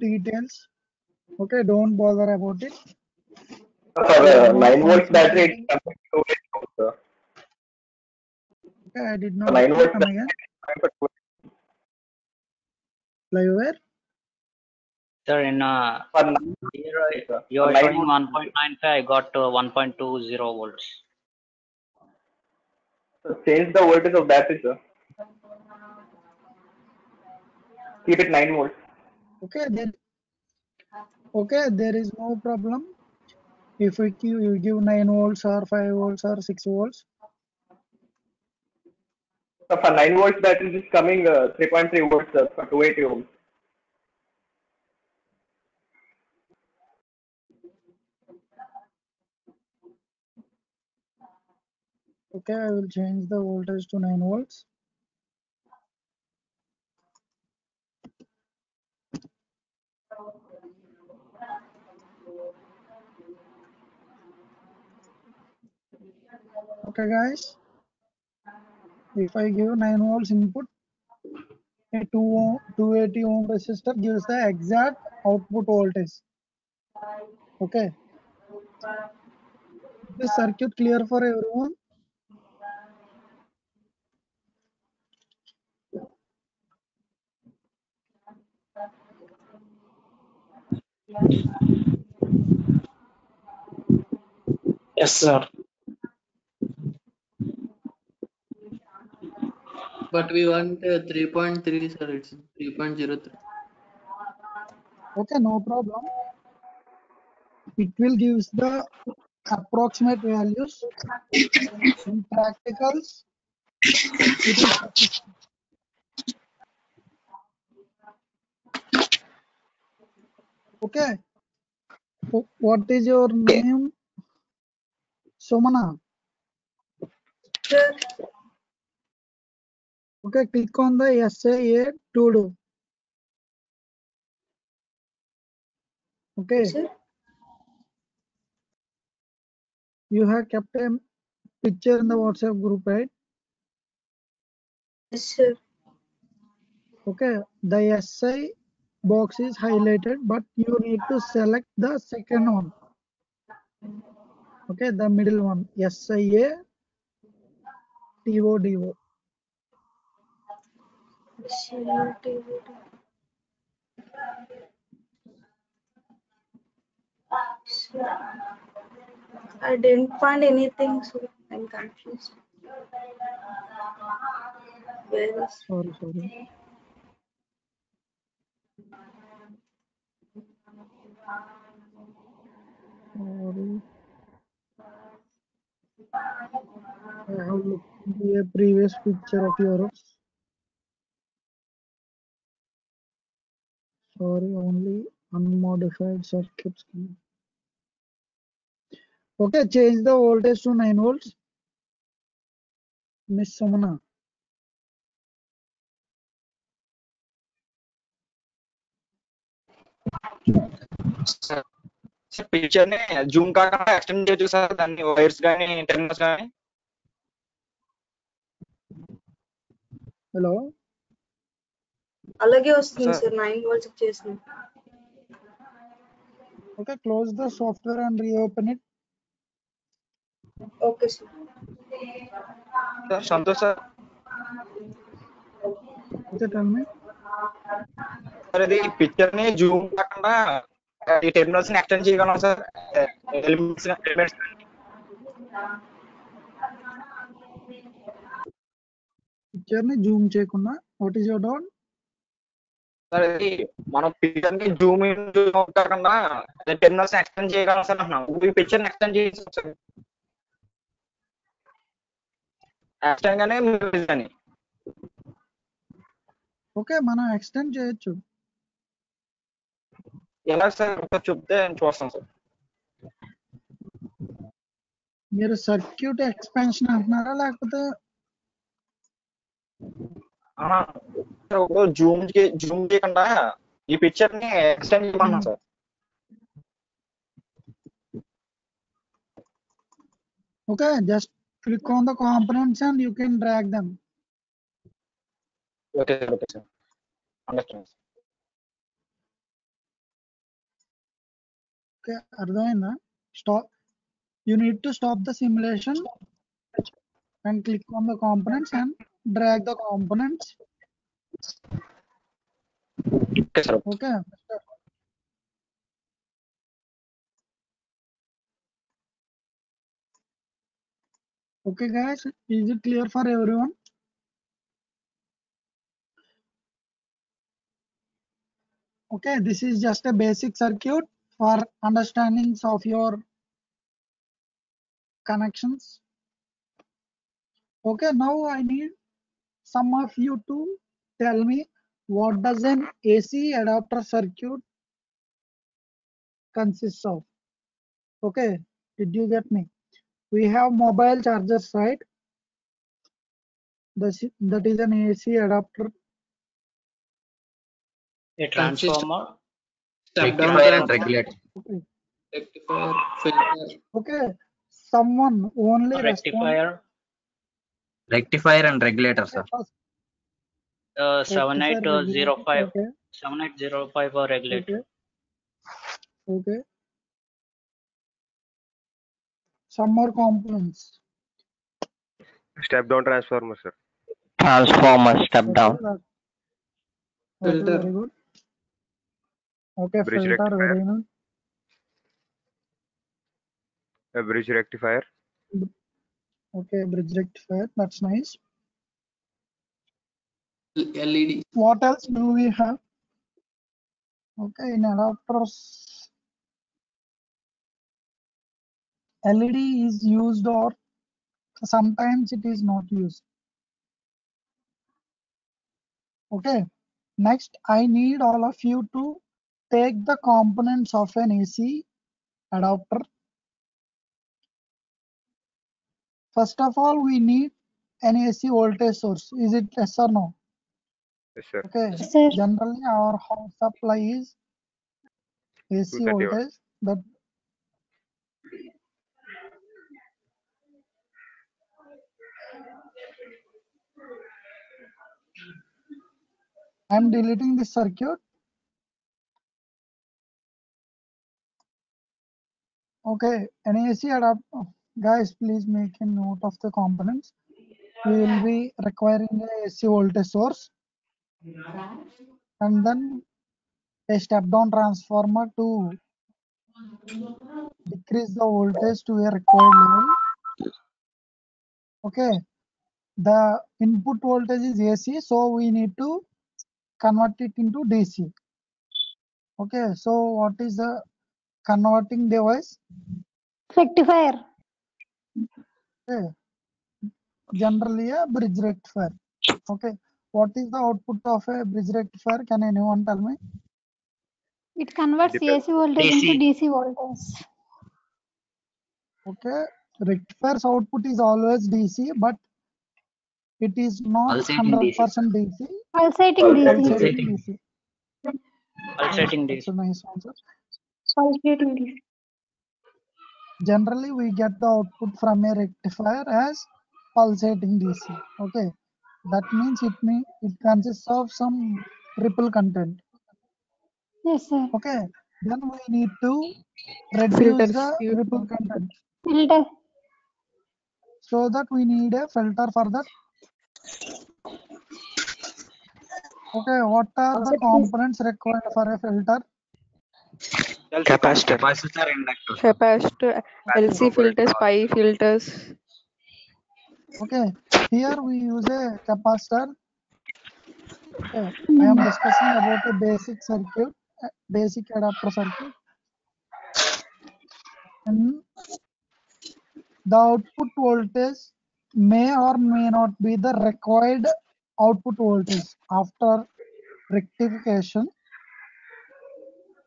details. Okay, don't bother about it. For uh, 9 volts battery, it's coming to 8 volts, sir. Okay, I did not 9 volts battery, again. it's coming for 2 Livewire. Sir, in uh, here you're 9 showing 1.95. I got uh, 1.20 volts. So change the voltage of battery, sir. Keep it 9 volts. Okay, then. Okay, there is no problem. If we give, you give 9 volts or 5 volts or 6 volts. So for 9 volts that is coming uh, 3.3 volts, sir, for 280 ohms. Okay, I will change the voltage to 9 volts. Okay, guys. If I give 9 volts input, a 2 ohm, 280 ohm resistor gives the exact output voltage. Okay. This circuit clear for everyone? Yes, sir. But we want uh, 3.3, sir. It's 3.03. Okay, no problem. It will gives the approximate values. In practicals, okay. What is your name? Somana. Okay, click on the SAA to do. Okay. sir. You have kept a picture in the WhatsApp group, right? Yes, sir. Okay, the SI box is highlighted, but you need to select the second one. Okay, the middle one, SIA TODO. I didn't find anything, so I'm confused. Where is Sorry, sorry. Sorry. I have looked a previous picture of yours. Sorry, only unmodified circuits. Okay, change the voltage to 9 volts. Miss Samana. Sir పిక్చర్ని zoom కాకుండా extend చేయొచ్చు sir దాన్ని wires కానీ terminals కానీ hello అలాగే వస్తుంది Sir. Sir nine volts చేసిన Okay, close the software and reopen it. Okay sir sir Santosh sir Okay, tell me. Sir ఇది picture ని జూమ్ కాకుండా ఈ టెర్మినల్స్ ని ఎక్స్టెండ్ చేయగలం సార్ ఎలిమెంట్స్ ఎలిమెంట్స్ Picture ని జూమ్ చేయకుండా what is your doubt sir మనం పిక్చర్ని జూమ్ ఇన్ జూమ్ కాకుండా టెర్మినల్స్ ఎక్స్టెండ్ చేయగలం సార్ అంటున్నాం ఈ పిక్చర్ని ఎక్స్టెండ్ చేయొచ్చు సార్. ఎక్స్టెండ్ గానే కానీ ఓకే మనం ఎక్స్టెండ్ చేయొచ్చు. ఎలా సార్? ఒకసారి చెప్తే నేను చూస్తాను సార్. మీరు సర్క్యూట్ ఎక్స్పాన్షన్ అంటున్నారా? లేకపోతే జూమ్ జూమ్ చేయకుండా ఈ పిక్చర్ ని extend చేయమన్నాం sir okay just click on the components and you can drag them okay sir okay sir understand okay అర్థమైందా stop you need to stop the simulation and click on the components drag the components. Okay okay guys. Is it clear for everyone? Okay this is just a basic circuit for understandings of your connections. Okay now i need some of you to tell me what does an AC adapter circuit consists of? Okay, did you get me? We have mobile chargers, right? That's, that is an AC adapter. A transformer, Step down rectifier and regulator. Okay. Rectifier, filter. Okay, someone only respond. Rectifier, rectifier and regulator, sir. uh, Rectifier, 7805, uh, Okay, 7805 or uh, regulator. okay. Okay. Some more components. Step down transformer, sir. Transformer step down. Okay, Filter. very good. Okay, Bridge filter, rectifier. very good. A bridge rectifier. Mm-hmm. Okay, bridge rectifier, that's nice. LED. What else do we have? Okay, in adapters, LED is used or sometimes it is not used. Okay, next I need all of you to take the components of an AC adapter. First of all, we need an AC voltage source. Is it yes or no? Yes, sir. Okay, Yes, sir. generally our house supply is AC voltage but I'm deleting this circuit. Okay, an AC adapter. Guys, please make a note of the components. We will be requiring a AC voltage source and then a step down transformer to decrease the voltage to a required level. Okay, the input voltage is AC, so we need to convert it into DC. Okay, so what is the converting device? Rectifier. Okay, generally a bridge rectifier. Okay, what is the output of a bridge rectifier? Can anyone tell me? It converts Depends. AC voltage DC. into DC voltage. Okay, rectifier's output is always DC, but it is not Pulsating 100% DC. Pulsating DC. Pulsating DC. Pulsating That's DC. a nice answer. Pulsating DC. Generally, we get the output from a rectifier as pulsating DC. Okay, that means it mean it consists of some ripple content. Yes, sir. Okay, then we need to reduce Filters. the ripple content. Filter. So that we need a filter for that. Okay, what are the components required for a filter? Capacitor. Capacitor inductor. Capacitor, LC filters, pi filters. Okay, here we use a capacitor. Okay, I am discussing about a basic circuit, basic adapter circuit. And the output voltage may or may not be the required output voltage after rectification.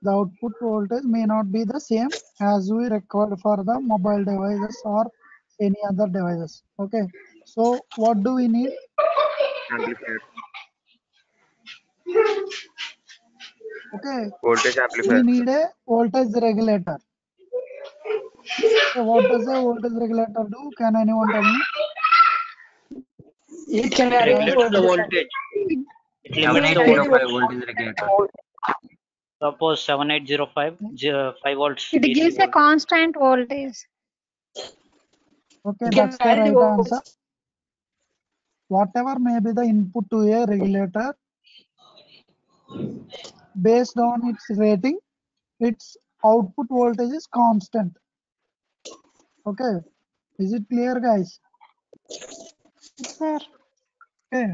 The output voltage may not be the same as we required for the mobile devices or any other devices. Okay, so what do we need? Amplifier. Okay, Voltage amplifier we amplifier. need a voltage regulator. Okay, what does a voltage regulator do? Can anyone tell me? It can It vary regulates the voltage. It limits the voltage. 7805 voltage regulator. Suppose 7805, 5 volts. It DC gives a constant voltage. Okay, It that's the right voltage. answer. Whatever may be the input to a regulator, based on its rating, its output voltage is constant. Okay, is it clear, guys? Yes, sir. Okay.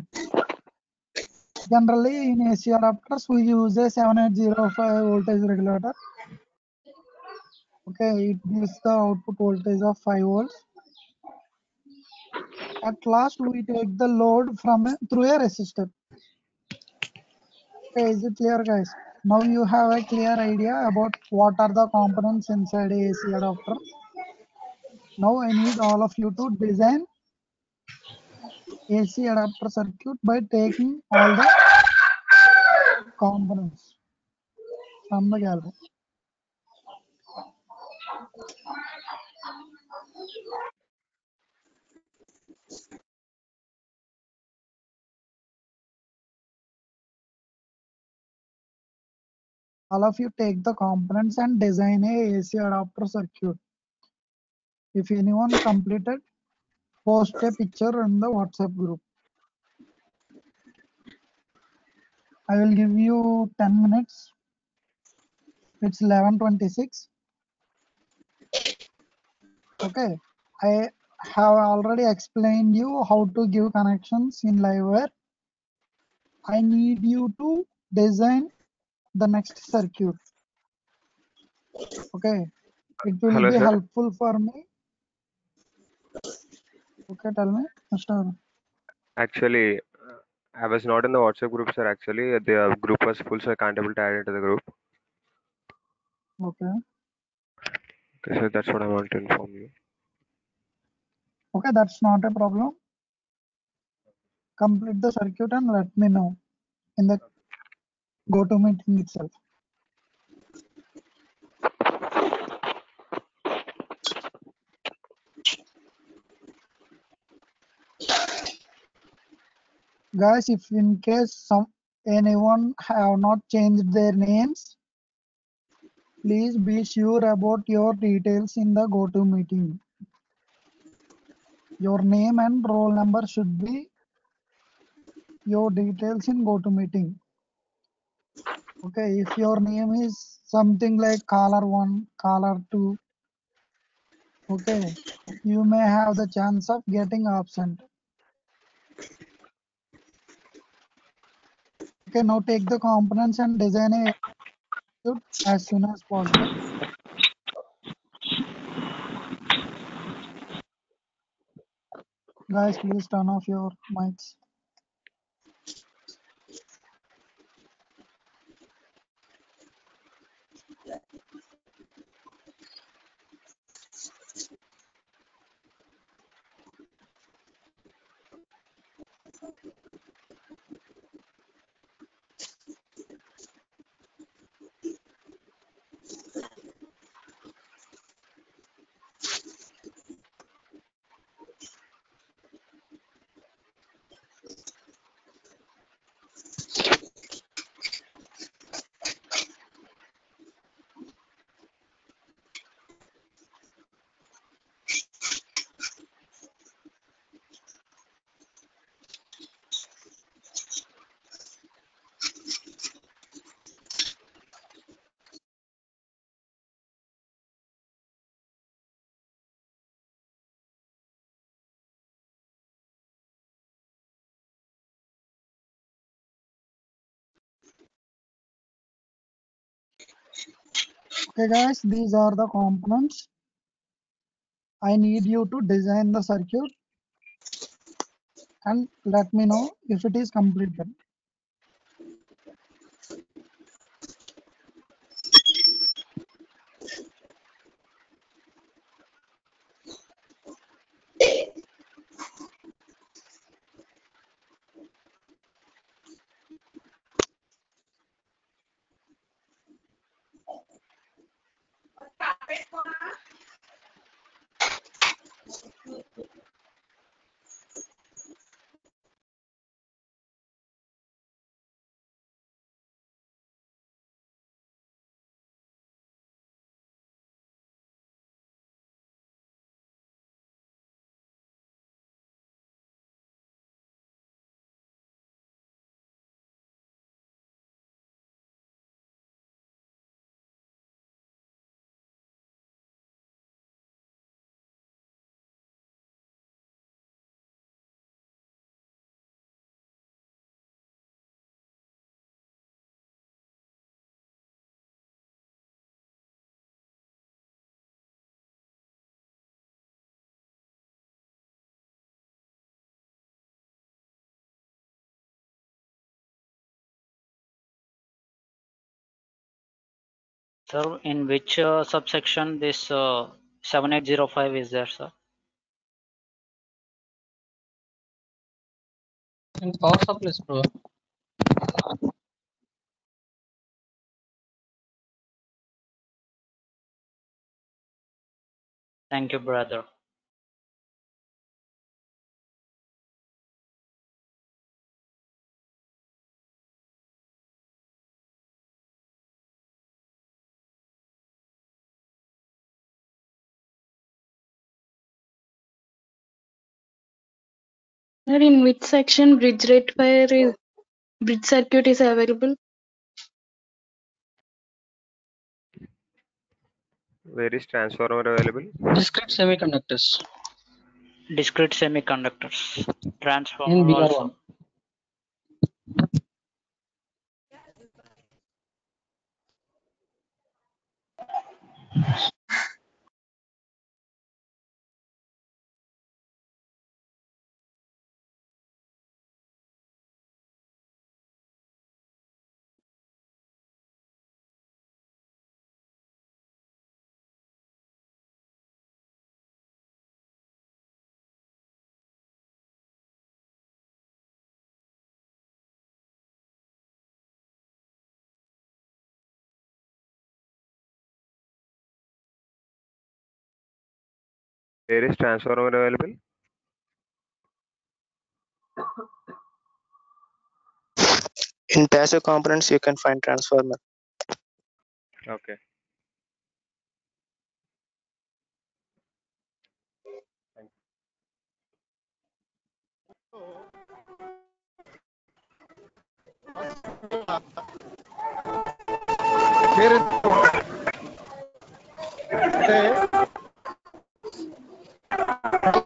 Generally, in AC adapters, we use a 7805 voltage regulator. Okay, it gives the output voltage of 5 volts. At last, we take the load from a, through a resistor. Okay, is it clear, guys? Now you have a clear idea about what are the components inside a AC adapter. Now I need all of you to design AC adapter circuit by taking all the components from the gallery. All of you take the components and design a AC adapter circuit. If anyone completed, post a picture in the WhatsApp group. I will give you 10 minutes. It's 11:26. Okay, I have already explained you how to give connections in LiveWire. I need you to design the next circuit. Okay, it will Hello, be sir. helpful for me. Okay, tell me, Mr. Actually, I was not in the WhatsApp group, sir. Actually, the group was full, so I can't able to add into the group. Okay, Okay, so that's what I want to inform you. okay, that's not a problem. Complete the circuit and let me know in the go-to meeting itself. Guys, if in case some anyone have not changed their names, please be sure about your details in the go-to meeting. Your name and roll number should be your details in go-to meeting. Okay, if your name is something like caller one, caller two, okay, you may have the chance of getting absent. Okay, now take the components and design a as soon as possible. Guys, please turn off your mics. Okay guys, these are the components. I need you to design the circuit and let me know if it is completed. Sir, in which uh, subsection this uh, 7805 is there, sir? In power supplies, bro. Thank you, brother. In which section bridge rectifier is bridge circuit is available? Where is transformer available? Discrete semiconductors. Discrete semiconductors. Transformer also. Where is transformer available? In passive components, you can find transformer. Okay. Oh.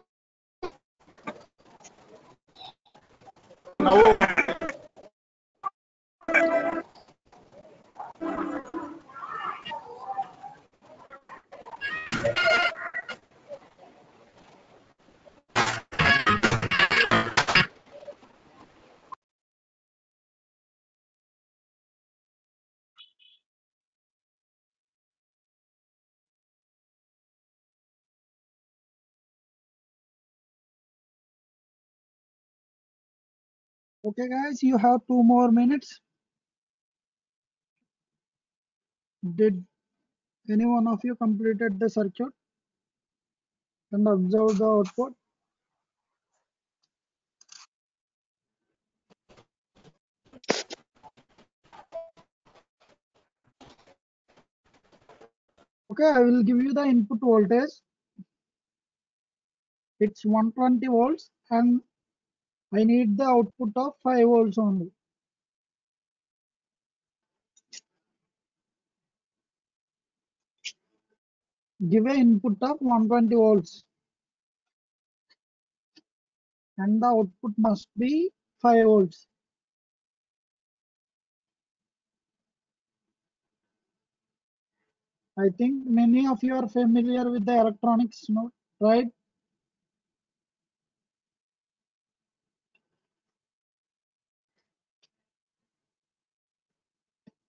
Okay, guys, you have two more minutes. Did any one of you completed the circuit and observed the output? Okay, I will give you the input voltage. It's 120 volts and I need the output of 5 volts only. Give an input of 120 volts and the output must be 5 volts. I think many of you are familiar with the electronics, no? right?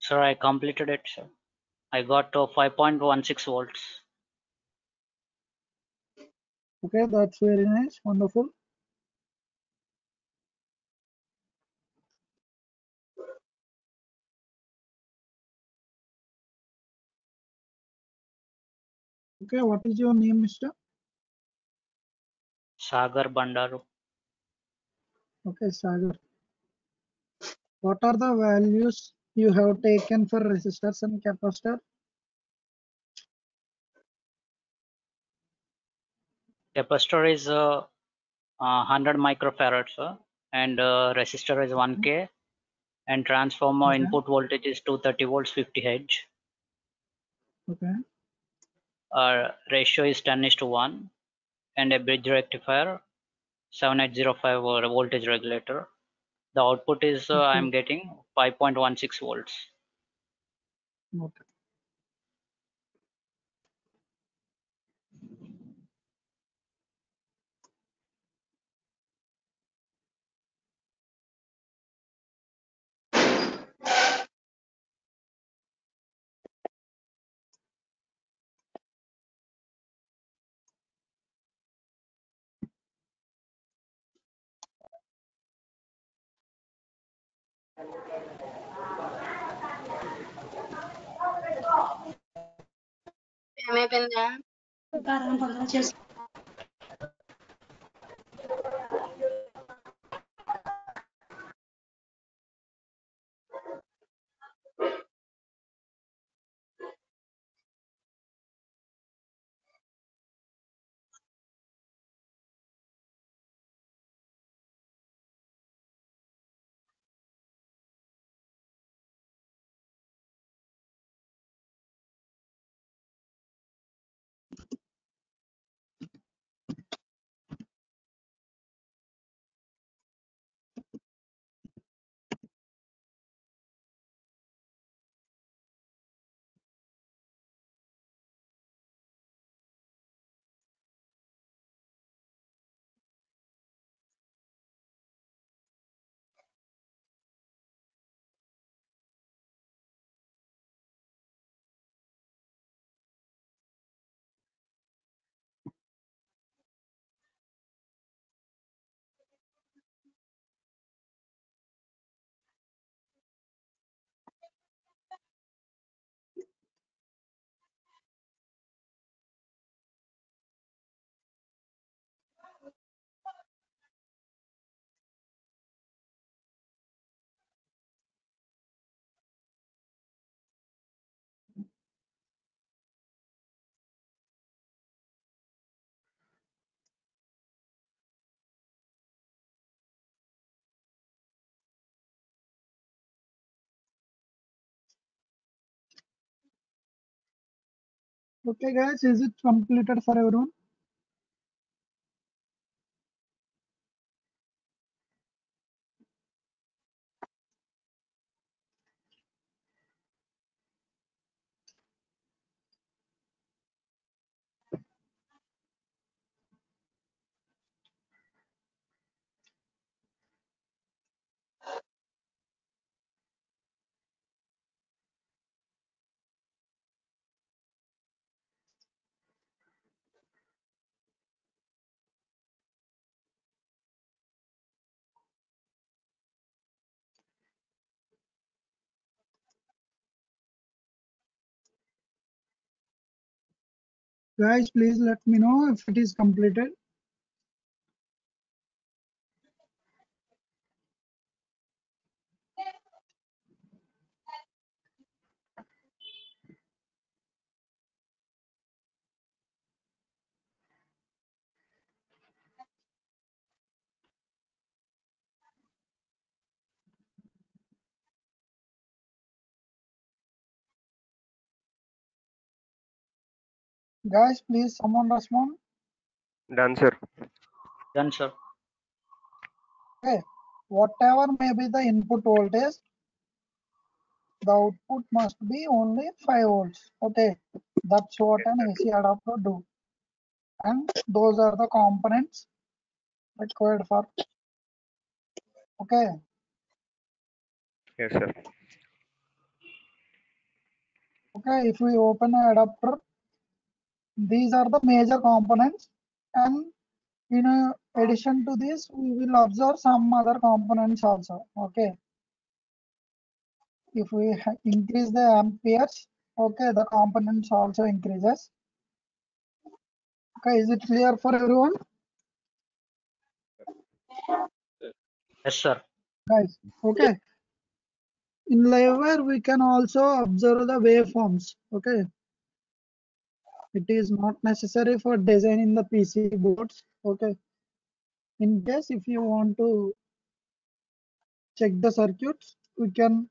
Sir, I completed it, sir. I got uh, to 5.16 volts. Okay, that's very nice, wonderful. Okay, what is your name, Mister? Sagar Bandaru. Okay, Sagar. What are the values you have taken for resistors and capacitor? Capacitor is uh, uh, 100 microfarad, sir, and uh, resistor is 1k, and transformer Okay. input voltage is 230 volts, 50 Hz. Okay. Uh, ratio is 10 is to 1, and a bridge rectifier 7805 volt- voltage regulator. The output is uh, I'm getting 5.16 volts. Okay. ఏమైపోయిందా Okay, guys, is it completed for everyone? Guys, please let me know if it is completed. Guys, please someone respond. Done, sir. Done, sir. Okay, whatever may be the input voltage, the output must be only 5 volts. Okay, that's what an AC adapter do. And those are the components required for. Okay, Yes, sir. okay, if we open an adapter, these are the major components and in addition to this, we will observe some other components also. Okay. If we increase the amperes, okay, the components also increases. Okay, is it clear for everyone? Yes, sir. Guys, okay. In LiveWire, we can also observe the waveforms. Okay. It is not necessary for designing the PC boards. Okay. In case if you want to check the circuits, we can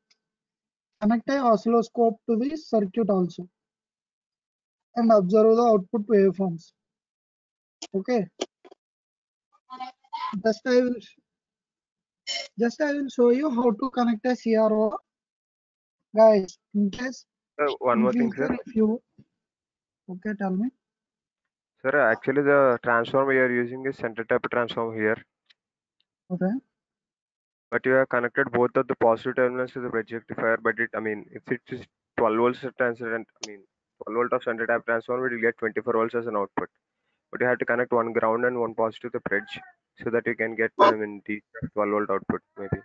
connect a oscilloscope to the circuit also and observe the output waveforms. Okay. Just I will just I will show you how to connect a CRO. Guys, in case Uh, one more thing, sir. if you okay tell me. Sir, actually the transform we are using is center tap transform here, Okay. but you have connected both of the positive terminals to the bridge rectifier. But it, I mean, if it is 12 volts of transient, I mean, 12 volt of center tap transform, we will get 24 volts as an output. But you have to connect one ground and one positive to the bridge so that you can get, I oh. mean, the 12 volt output maybe.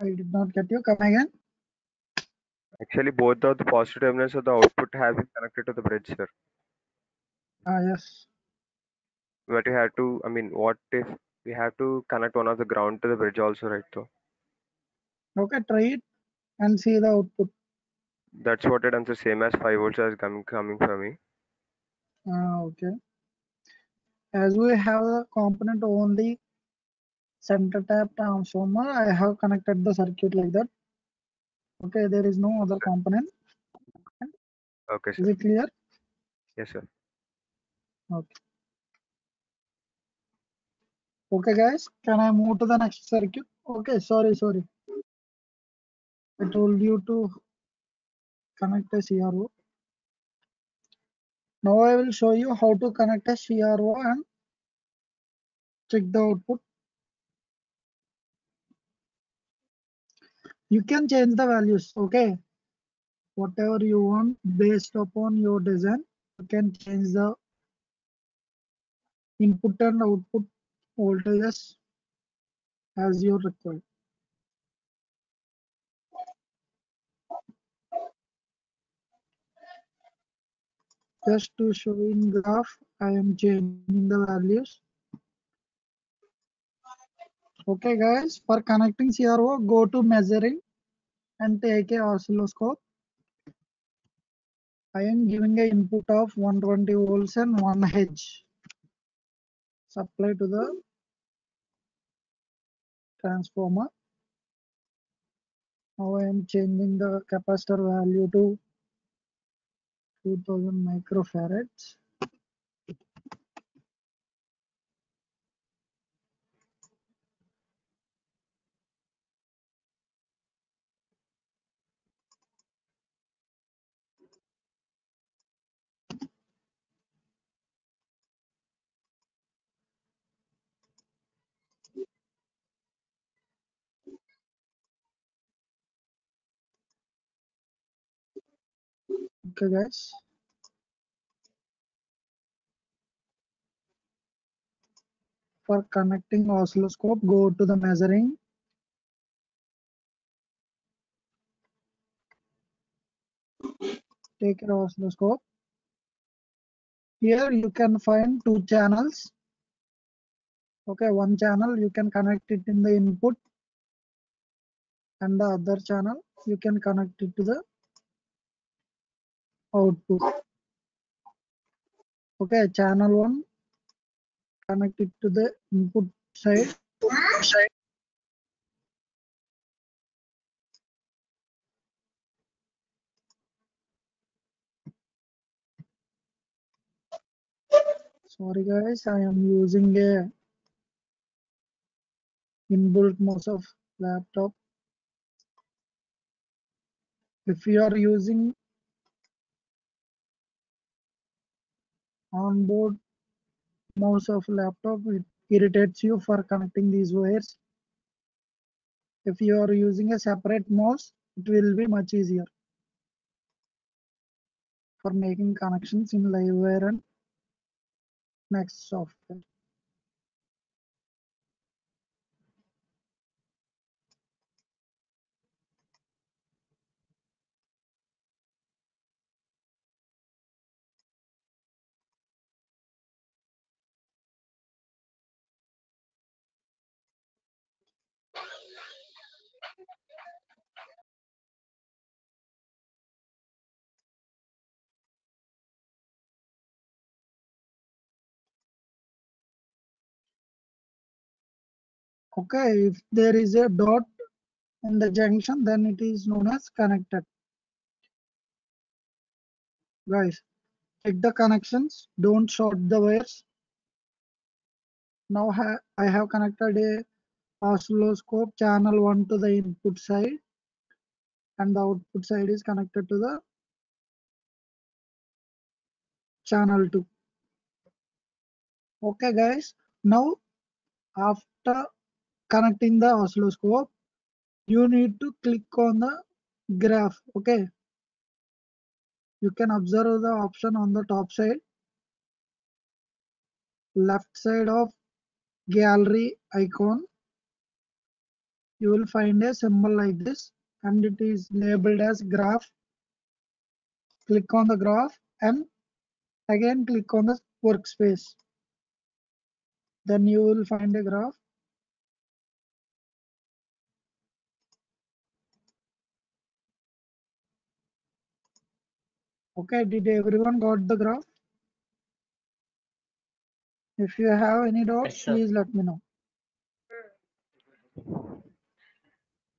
I did not get you. Come again. Actually, both of the positive terminals of the output have been connected to the bridge, sir. Ah yes. But you have to, I mean, what if we have to connect one of the ground to the bridge also, right? So Okay, try it and see the output. that's what it answers same as 5 volts is coming coming from me. Ah, okay. As we have the component only center tap transformer, I have connected the circuit like that. Okay, there is no other component. Okay, sir. Is it clear? Yes, sir. Okay. Okay, guys, can I move to the next circuit? Okay, sorry, sorry. I told you to connect a CRO. Now I will show you how to connect a CRO and check the output. You can change the values, okay? Whatever you want based upon your design, you can change the input and output voltages as you require. Just to show in graph, I am changing the values. Okay guys, for connecting CRO, go to measuring and take a oscilloscope. I am giving a input of 120 volts and 1 H. Supply to the transformer. Now I am changing the capacitor value to 2000 microfarads. Okay, guys. For connecting oscilloscope, go to the measuring. Take your oscilloscope. Here you can find two channels. Okay, one channel you can connect it in the input and the other channel you can connect it to the output. Okay, channel one connect it to the input side. Sorry guys, I am using a inbuilt mouse of laptop. If you are using onboard mouse of laptop, it irritates you for connecting these wires. If you are using a separate mouse, it will be much easier for making connections in LiveWire and Next software. Okay, if there is a dot in the junction, then it is known as connected. Guys, check the connections, don't short the wires. Now I have connected a oscilloscope channel 1 to the input side and the output side is connected to the channel 2. Okay guys, now after connecting the oscilloscope, you need to click on the graph. Okay. You can observe the option on the top side, left side of gallery icon. You will find a symbol like this and it is labeled as graph. Click on the graph and again click on the workspace. Then you will find a graph Okay, did everyone got the graph? If you have any doubts, Yes, please let me know.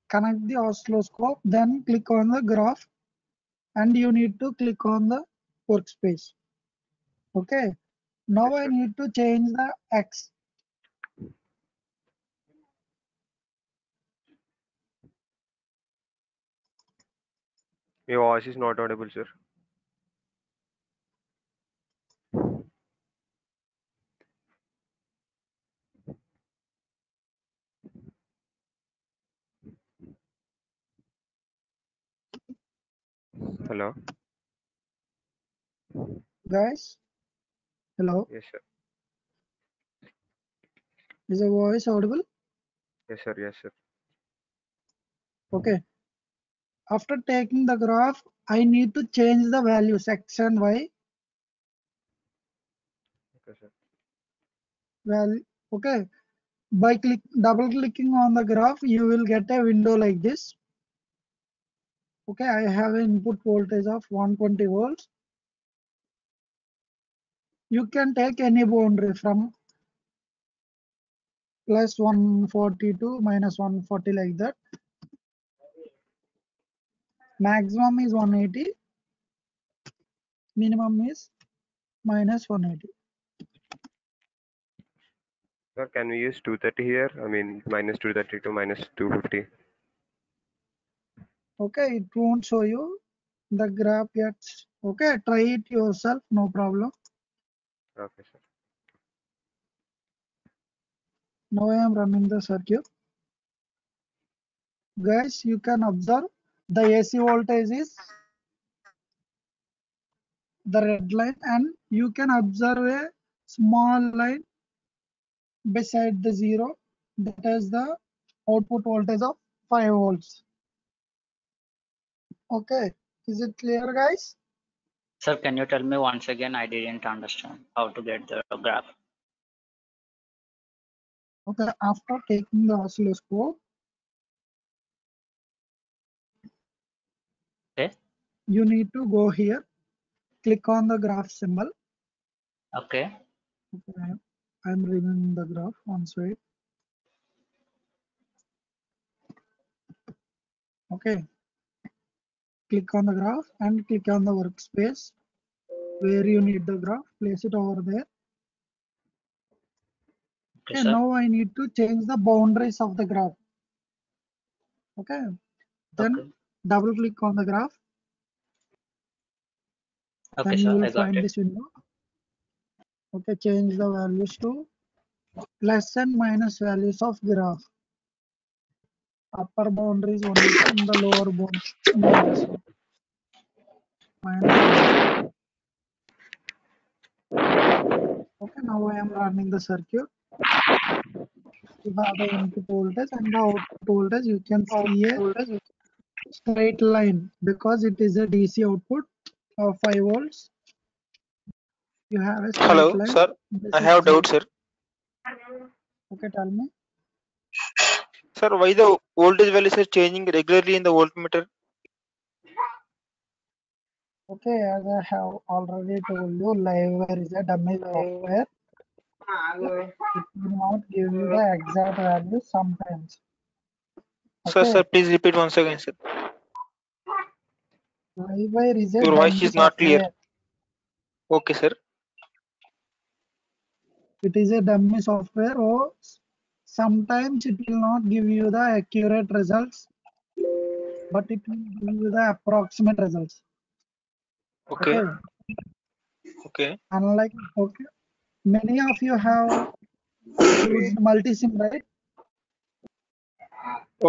Connect the oscilloscope, then click on the graph and you need to click on the workspace. Okay, now I need to change the X. Your voice is not audible, sir. Hello. Guys, hello, Yes, sir. is the voice audible? Yes, sir. Yes, sir. Okay. After taking the graph, I need to change the values X and Y. Okay, sir. Well, okay. By click double clicking on the graph, you will get a window like this. Okay, I have input voltage of 120 volts. You can take any boundary from plus 140 to minus 140 like that. maximum is 180 minimum is minus 180 Sir, can we use 230 here? I mean, minus 230 to minus 250. Okay it won't show you the graph yet. Okay try it yourself no problem. Okay, sir. now i am running the circuit. Guys you can observe the ac voltage is the red line and you can observe a small line beside the zero. That is the output voltage of 5 volts okay is it clear guys Sir, can you tell me once again? I didn't understand how to get the graph. okay after taking the oscilloscope Okay. you need to go here click on the graph symbol Okay. okay, i'm removing the graph once wait okay click on the graph and click on the workspace where you need the graph. Place it over there. Okay, sir. now i need to change the boundaries of the graph. Okay. Then Okay. double click on the graph. Okay, then you will find it. this window. Okay change the values to less plus and minus values of graph upper boundary is 180 and the lower bound minus one. minus okay now i am running the circuit you have the input voltage and the output voltage you can see a straight line because it is a dc output of 5 volts you have a straight Hello, line sir. this I have doubt, sir. okay tell me Sir, why the voltage values are changing regularly in the voltmeter? okay as i have already told you livewire is a dummy software it will not give you the exact value sometimes Sir, okay sir, please repeat once again, sir. livewire is a Your voice is not clear. Okay, sir. it is a dummy software or sometimes it will not give you the accurate results but it will give you the approximate results Okay. okay Okay. unlike okay many of you have used multisim right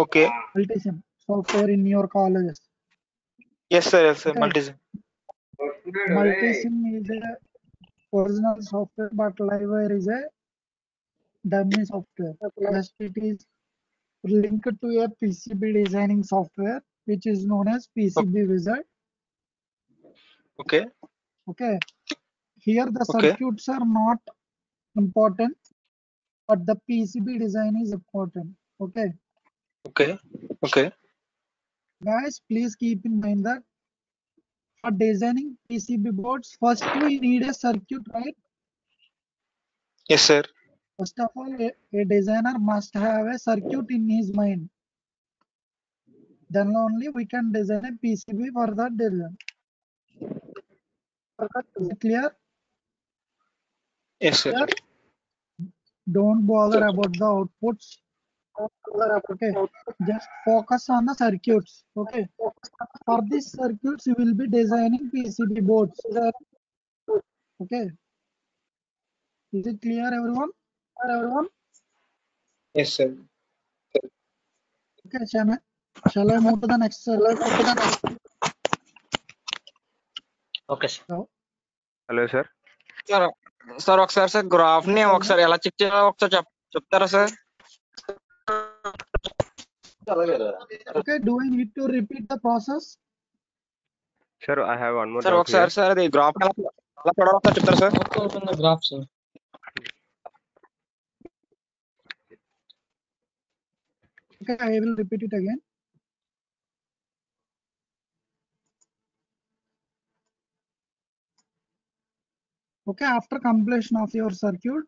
Okay. multisim software in your colleges Yes, sir. Yes, sir. Okay. Multisim. multisim is a original software but livewire is a dummy software just it is linked to a pcb designing software which is known as pcb wizard Okay. okay here the Okay. circuits are not important but the pcb design is important okay Okay. Okay. guys please keep in mind that for designing pcb boards first we need a circuit right Yes, sir. First of all a, a designer must have a circuit in his mind. Then only we can design a pcb for that design. Is it clear? Yes, sir. Clear? don't bother about the outputs. Okay. Just focus on the circuits. Okay. For these circuits you will be designing pcb boards. Okay. Is it clear everyone everyone Yes, sir. okay shall I, shall I move to the next circuit Okay, sir. Hello, sir. Sir sir ఒకసారి sir graph ని ఒకసారి ఎలా check చేయాలో ఒకసారి చెప్ చెప్తారా sir okay do i need to repeat the process Sir, I have one more sir doubt ఒకసారి here. Sir అది గ్రాఫ్ ఎలా ఎలా చూడాలో ఒకసారి చెప్తారా sir graph sir I will repeat it again okay after completion of your circuit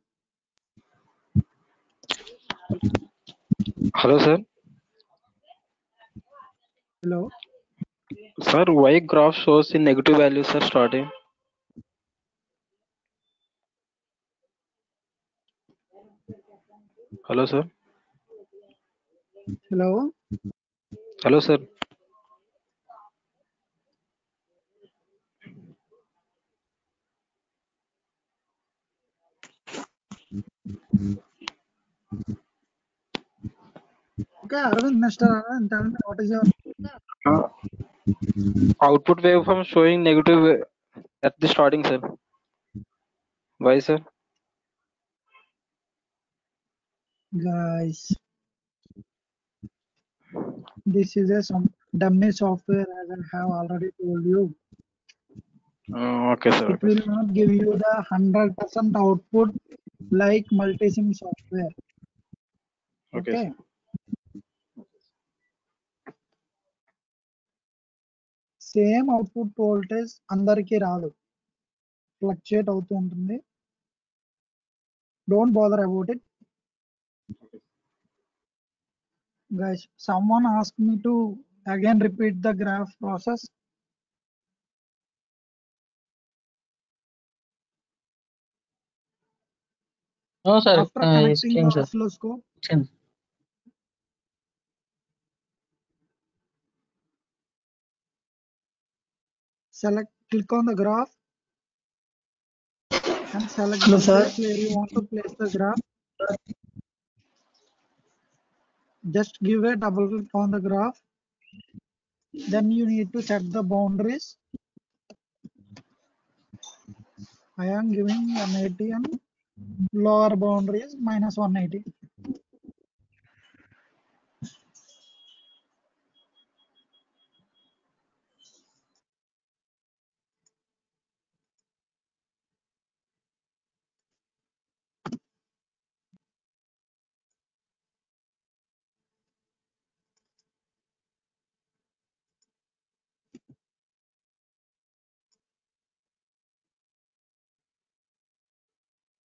Hello, sir. hello Sir, why graph shows in negative values are starting? Hello, sir. Hello. Hello, sir. Okay, Arvind, Mr. Arvind, tell me what is your Uh, output waveform showing negative at the starting, sir. Why, sir? guys? This is a some dummy software as I have already told you. Uh, okay, sir. It Okay. will not give you the hundred percent output like multisim software. Okay, Okay. sir. Same output voltage అందరికీ రాదు fluctuate అవుతూ ఉంటుంది don't bother about it guys someone asked me to again repeat the graph process No, sir. after Uh, connecting explain, the oscilloscope Explain. select click on the graph and select Hello, the sir. place where you want to place the graph just give a double click on the graph. Then you need to set the boundaries. I am giving 180 and lower boundary is minus 180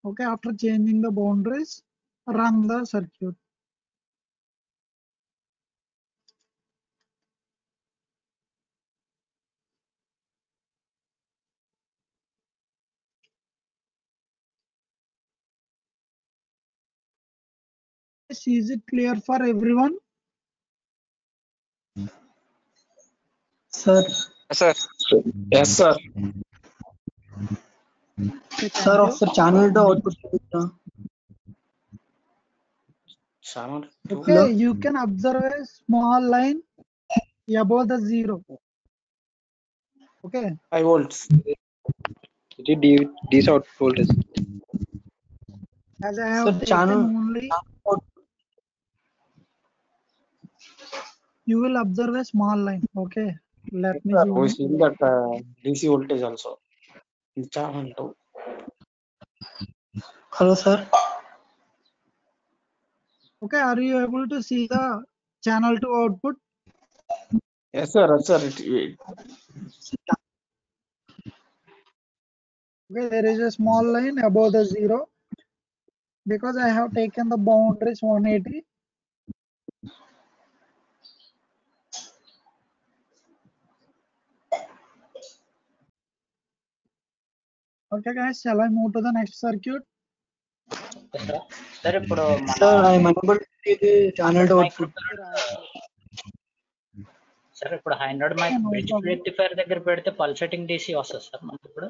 okay after changing the boundaries run the circuit Yes, is it clear for everyone Sir, Sir. Yes, sir. okay, sir, thank you ఒకసారి channel two output చూపించరా? Channel okay you can observe a small line above the zero okay 5 volts. It is D- DC output voltage. as i have Sir, taken channel only you will observe a small line okay let me Sir, zoom we in. see that uh, DC voltage also. Channel two. Hello, sir. Okay, are you able to see the channel two output? Yes, sir. Yes, sir. Okay, there is a small line above the zero because I have taken the boundaries 180 okay guys shall i move to the next circuit sir ఇప్పుడు sir మన I'm unable to channel two output sir ఇప్పుడు hundred mic no bridge problem. Rectifier దగ్గర పెడితే pulsating DC వస్తుంది sir మనకి ఇప్పుడు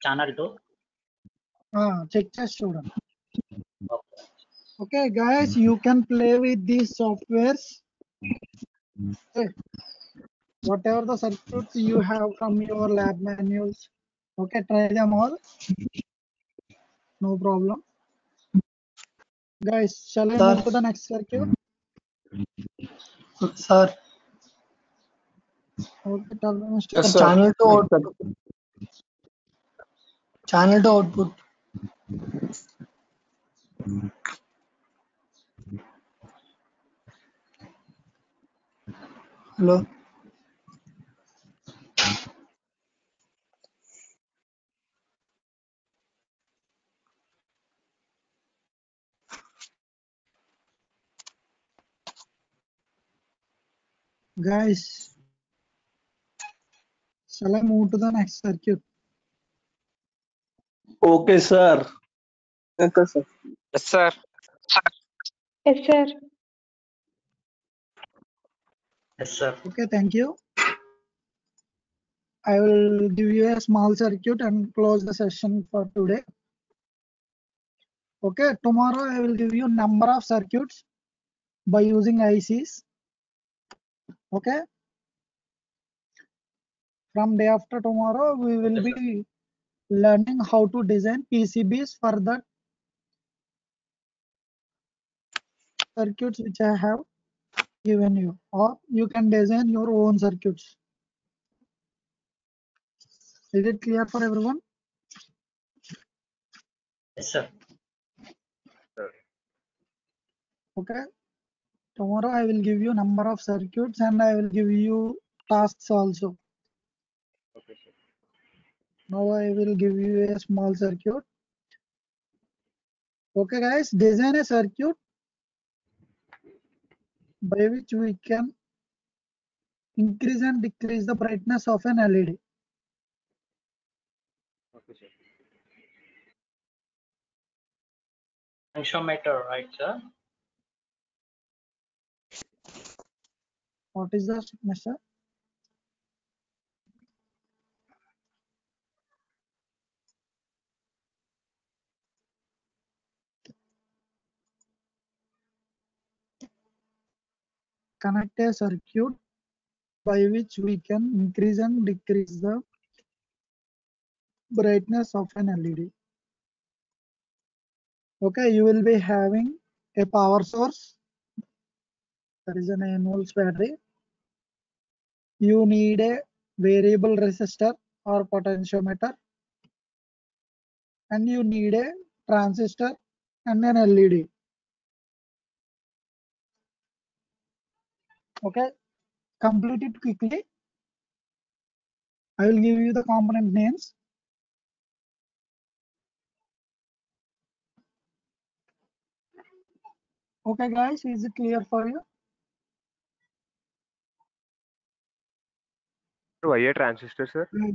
channel two ah check చేసి చూడండి okay guys you can play with these softwares okay. whatever the circuits you have from your lab manuals Okay, try them all. No problem. Guys, shall I Sir. move to the next circuit? Sir. Okay, tell me, Mr. Yes, sir. Channel to output. Channel to output. Hello. Guys Shall I move to the next circuit? Okay, sir. Okay, sir. Yes, sir. Yes, sir. Yes, sir. Okay, thank you. I will give you a small circuit and close the session for today. Okay, tomorrow I will give you number of circuits by using ICs. Okay. From day after tomorrow, we will be learning how to design PCBs for the circuits which I have given you or you can design your own circuits. Is it clear for everyone? Yes, sir. Okay. Tomorrow I will give you number of circuits and I will give you tasks also. Okay, sir. Now I will give you a small circuit. Okay guys, design a circuit by which we can increase and decrease the brightness of an LED. Okay, sir. Potentiometer, right, sir? What is the measure? Connect a circuit by which we can increase and decrease the brightness of an LED. Okay, you will be having a power source. That is an 9 volts battery. You need a variable resistor or potentiometer. And you need a transistor and an LED. Okay, complete it quickly. I will give you the component names. Okay, guys, is it clear for you? Why a transistor, sir? Hmm.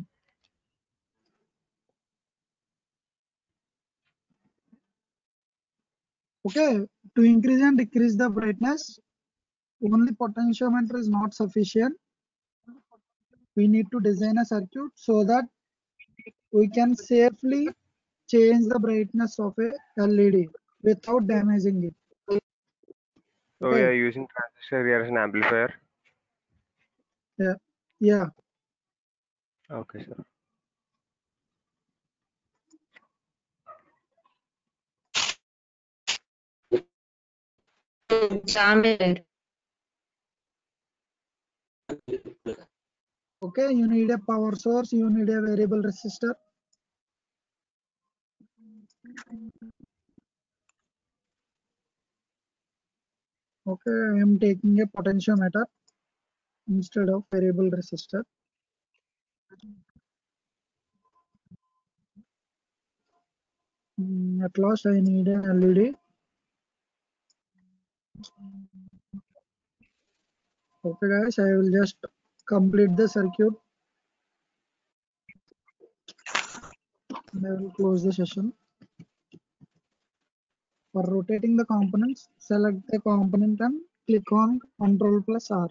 Okay, to increase and decrease the brightness, only potentiometer is not sufficient. We need to design a circuit so that we can safely change the brightness of a LED without damaging it. So we are using transistor here as an amplifier. Yeah, yeah. Okay, sir. Okay, you need a power source, you need a variable resistor. Okay, I am taking a potentiometer instead of variable resistor. Mm, At last, I need an LED. Okay, guys, I will just complete the circuit. And I will close the session. For rotating the components, select the component and click on Ctrl plus R.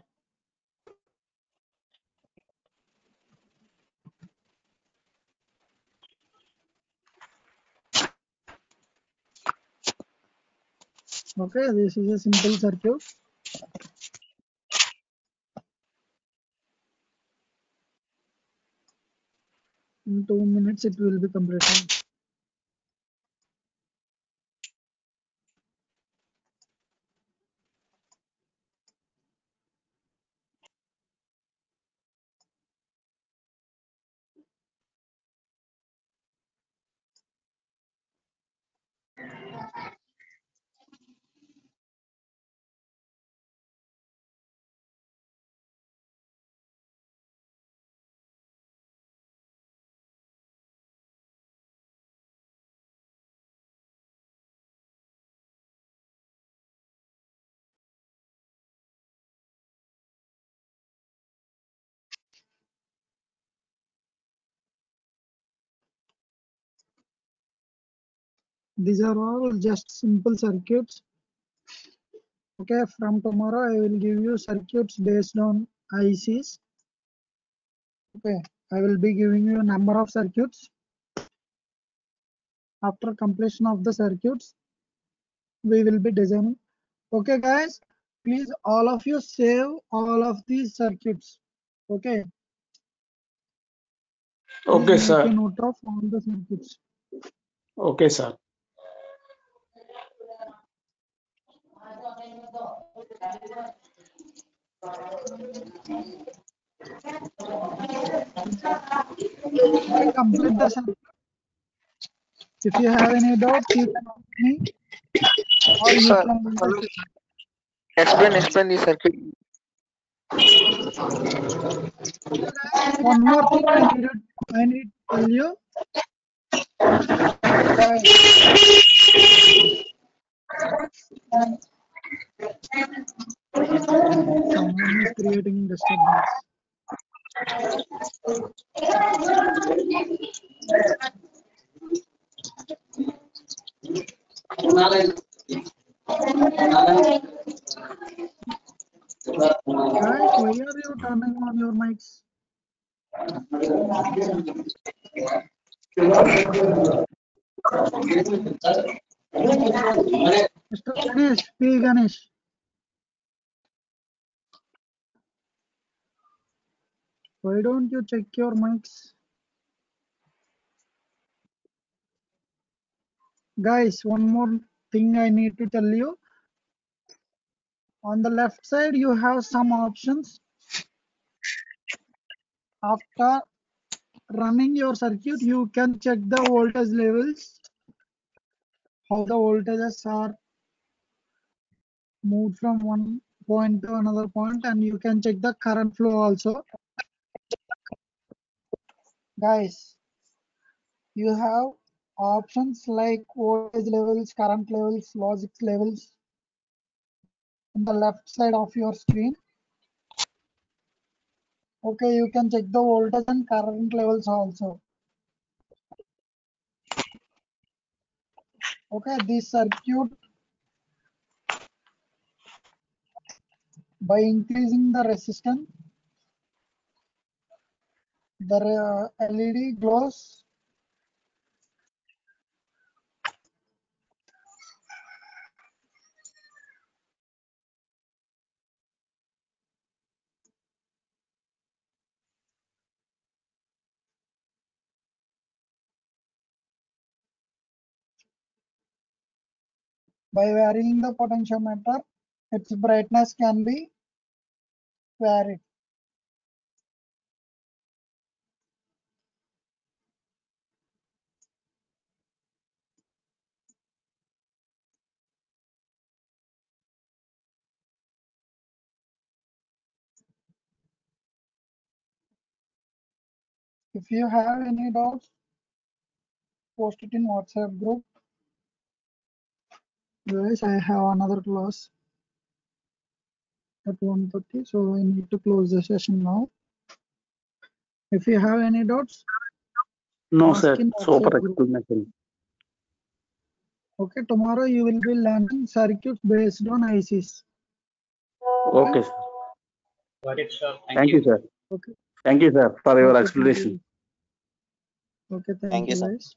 Okay, this is a simple circuit. In two minutes, it will be completed. These are all just simple circuits. Okay from tomorrow i will give you circuits based on ics okay i will be giving you a number of circuits. After completion of the circuits we will be designing. Okay guys please all of you save all of these circuits. Okay. Okay, Please sir. note of all the circuits. Okay, sir. Complete the circuit if you have any doubts you can ask me. Or you Sir, can hello. Explain, explain the circuit. one more thing i need i need to tell you someone is creating disturbance guys why are you. turning on your mics ganesh p ganesh why don't you check your mics? Guys one more thing i need to tell you. On the left side you have some options. After running your circuit you can check the voltage levels how the voltages are moved from one point to another point and you can check the current flow also. Guys you have options like voltage levels current levels logic levels on the left side of your screen. Okay you can check the voltage and current levels also okay this circuit by increasing the resistance the uh, led glows by varying the potentiometer its brightness can be varied. If you have any doubts post it in whatsapp group guys i have another class at 1:30 so i need to close the session now if you have any doubts No, sir. Super whatsapp group explanation. okay tomorrow you will be learning circuits based on ics Okay, sir. Got it, sir. Thank, Thank you. you, sir. okay Thank you, sir, for your explanation. okay thank, Thank you, you sir. guys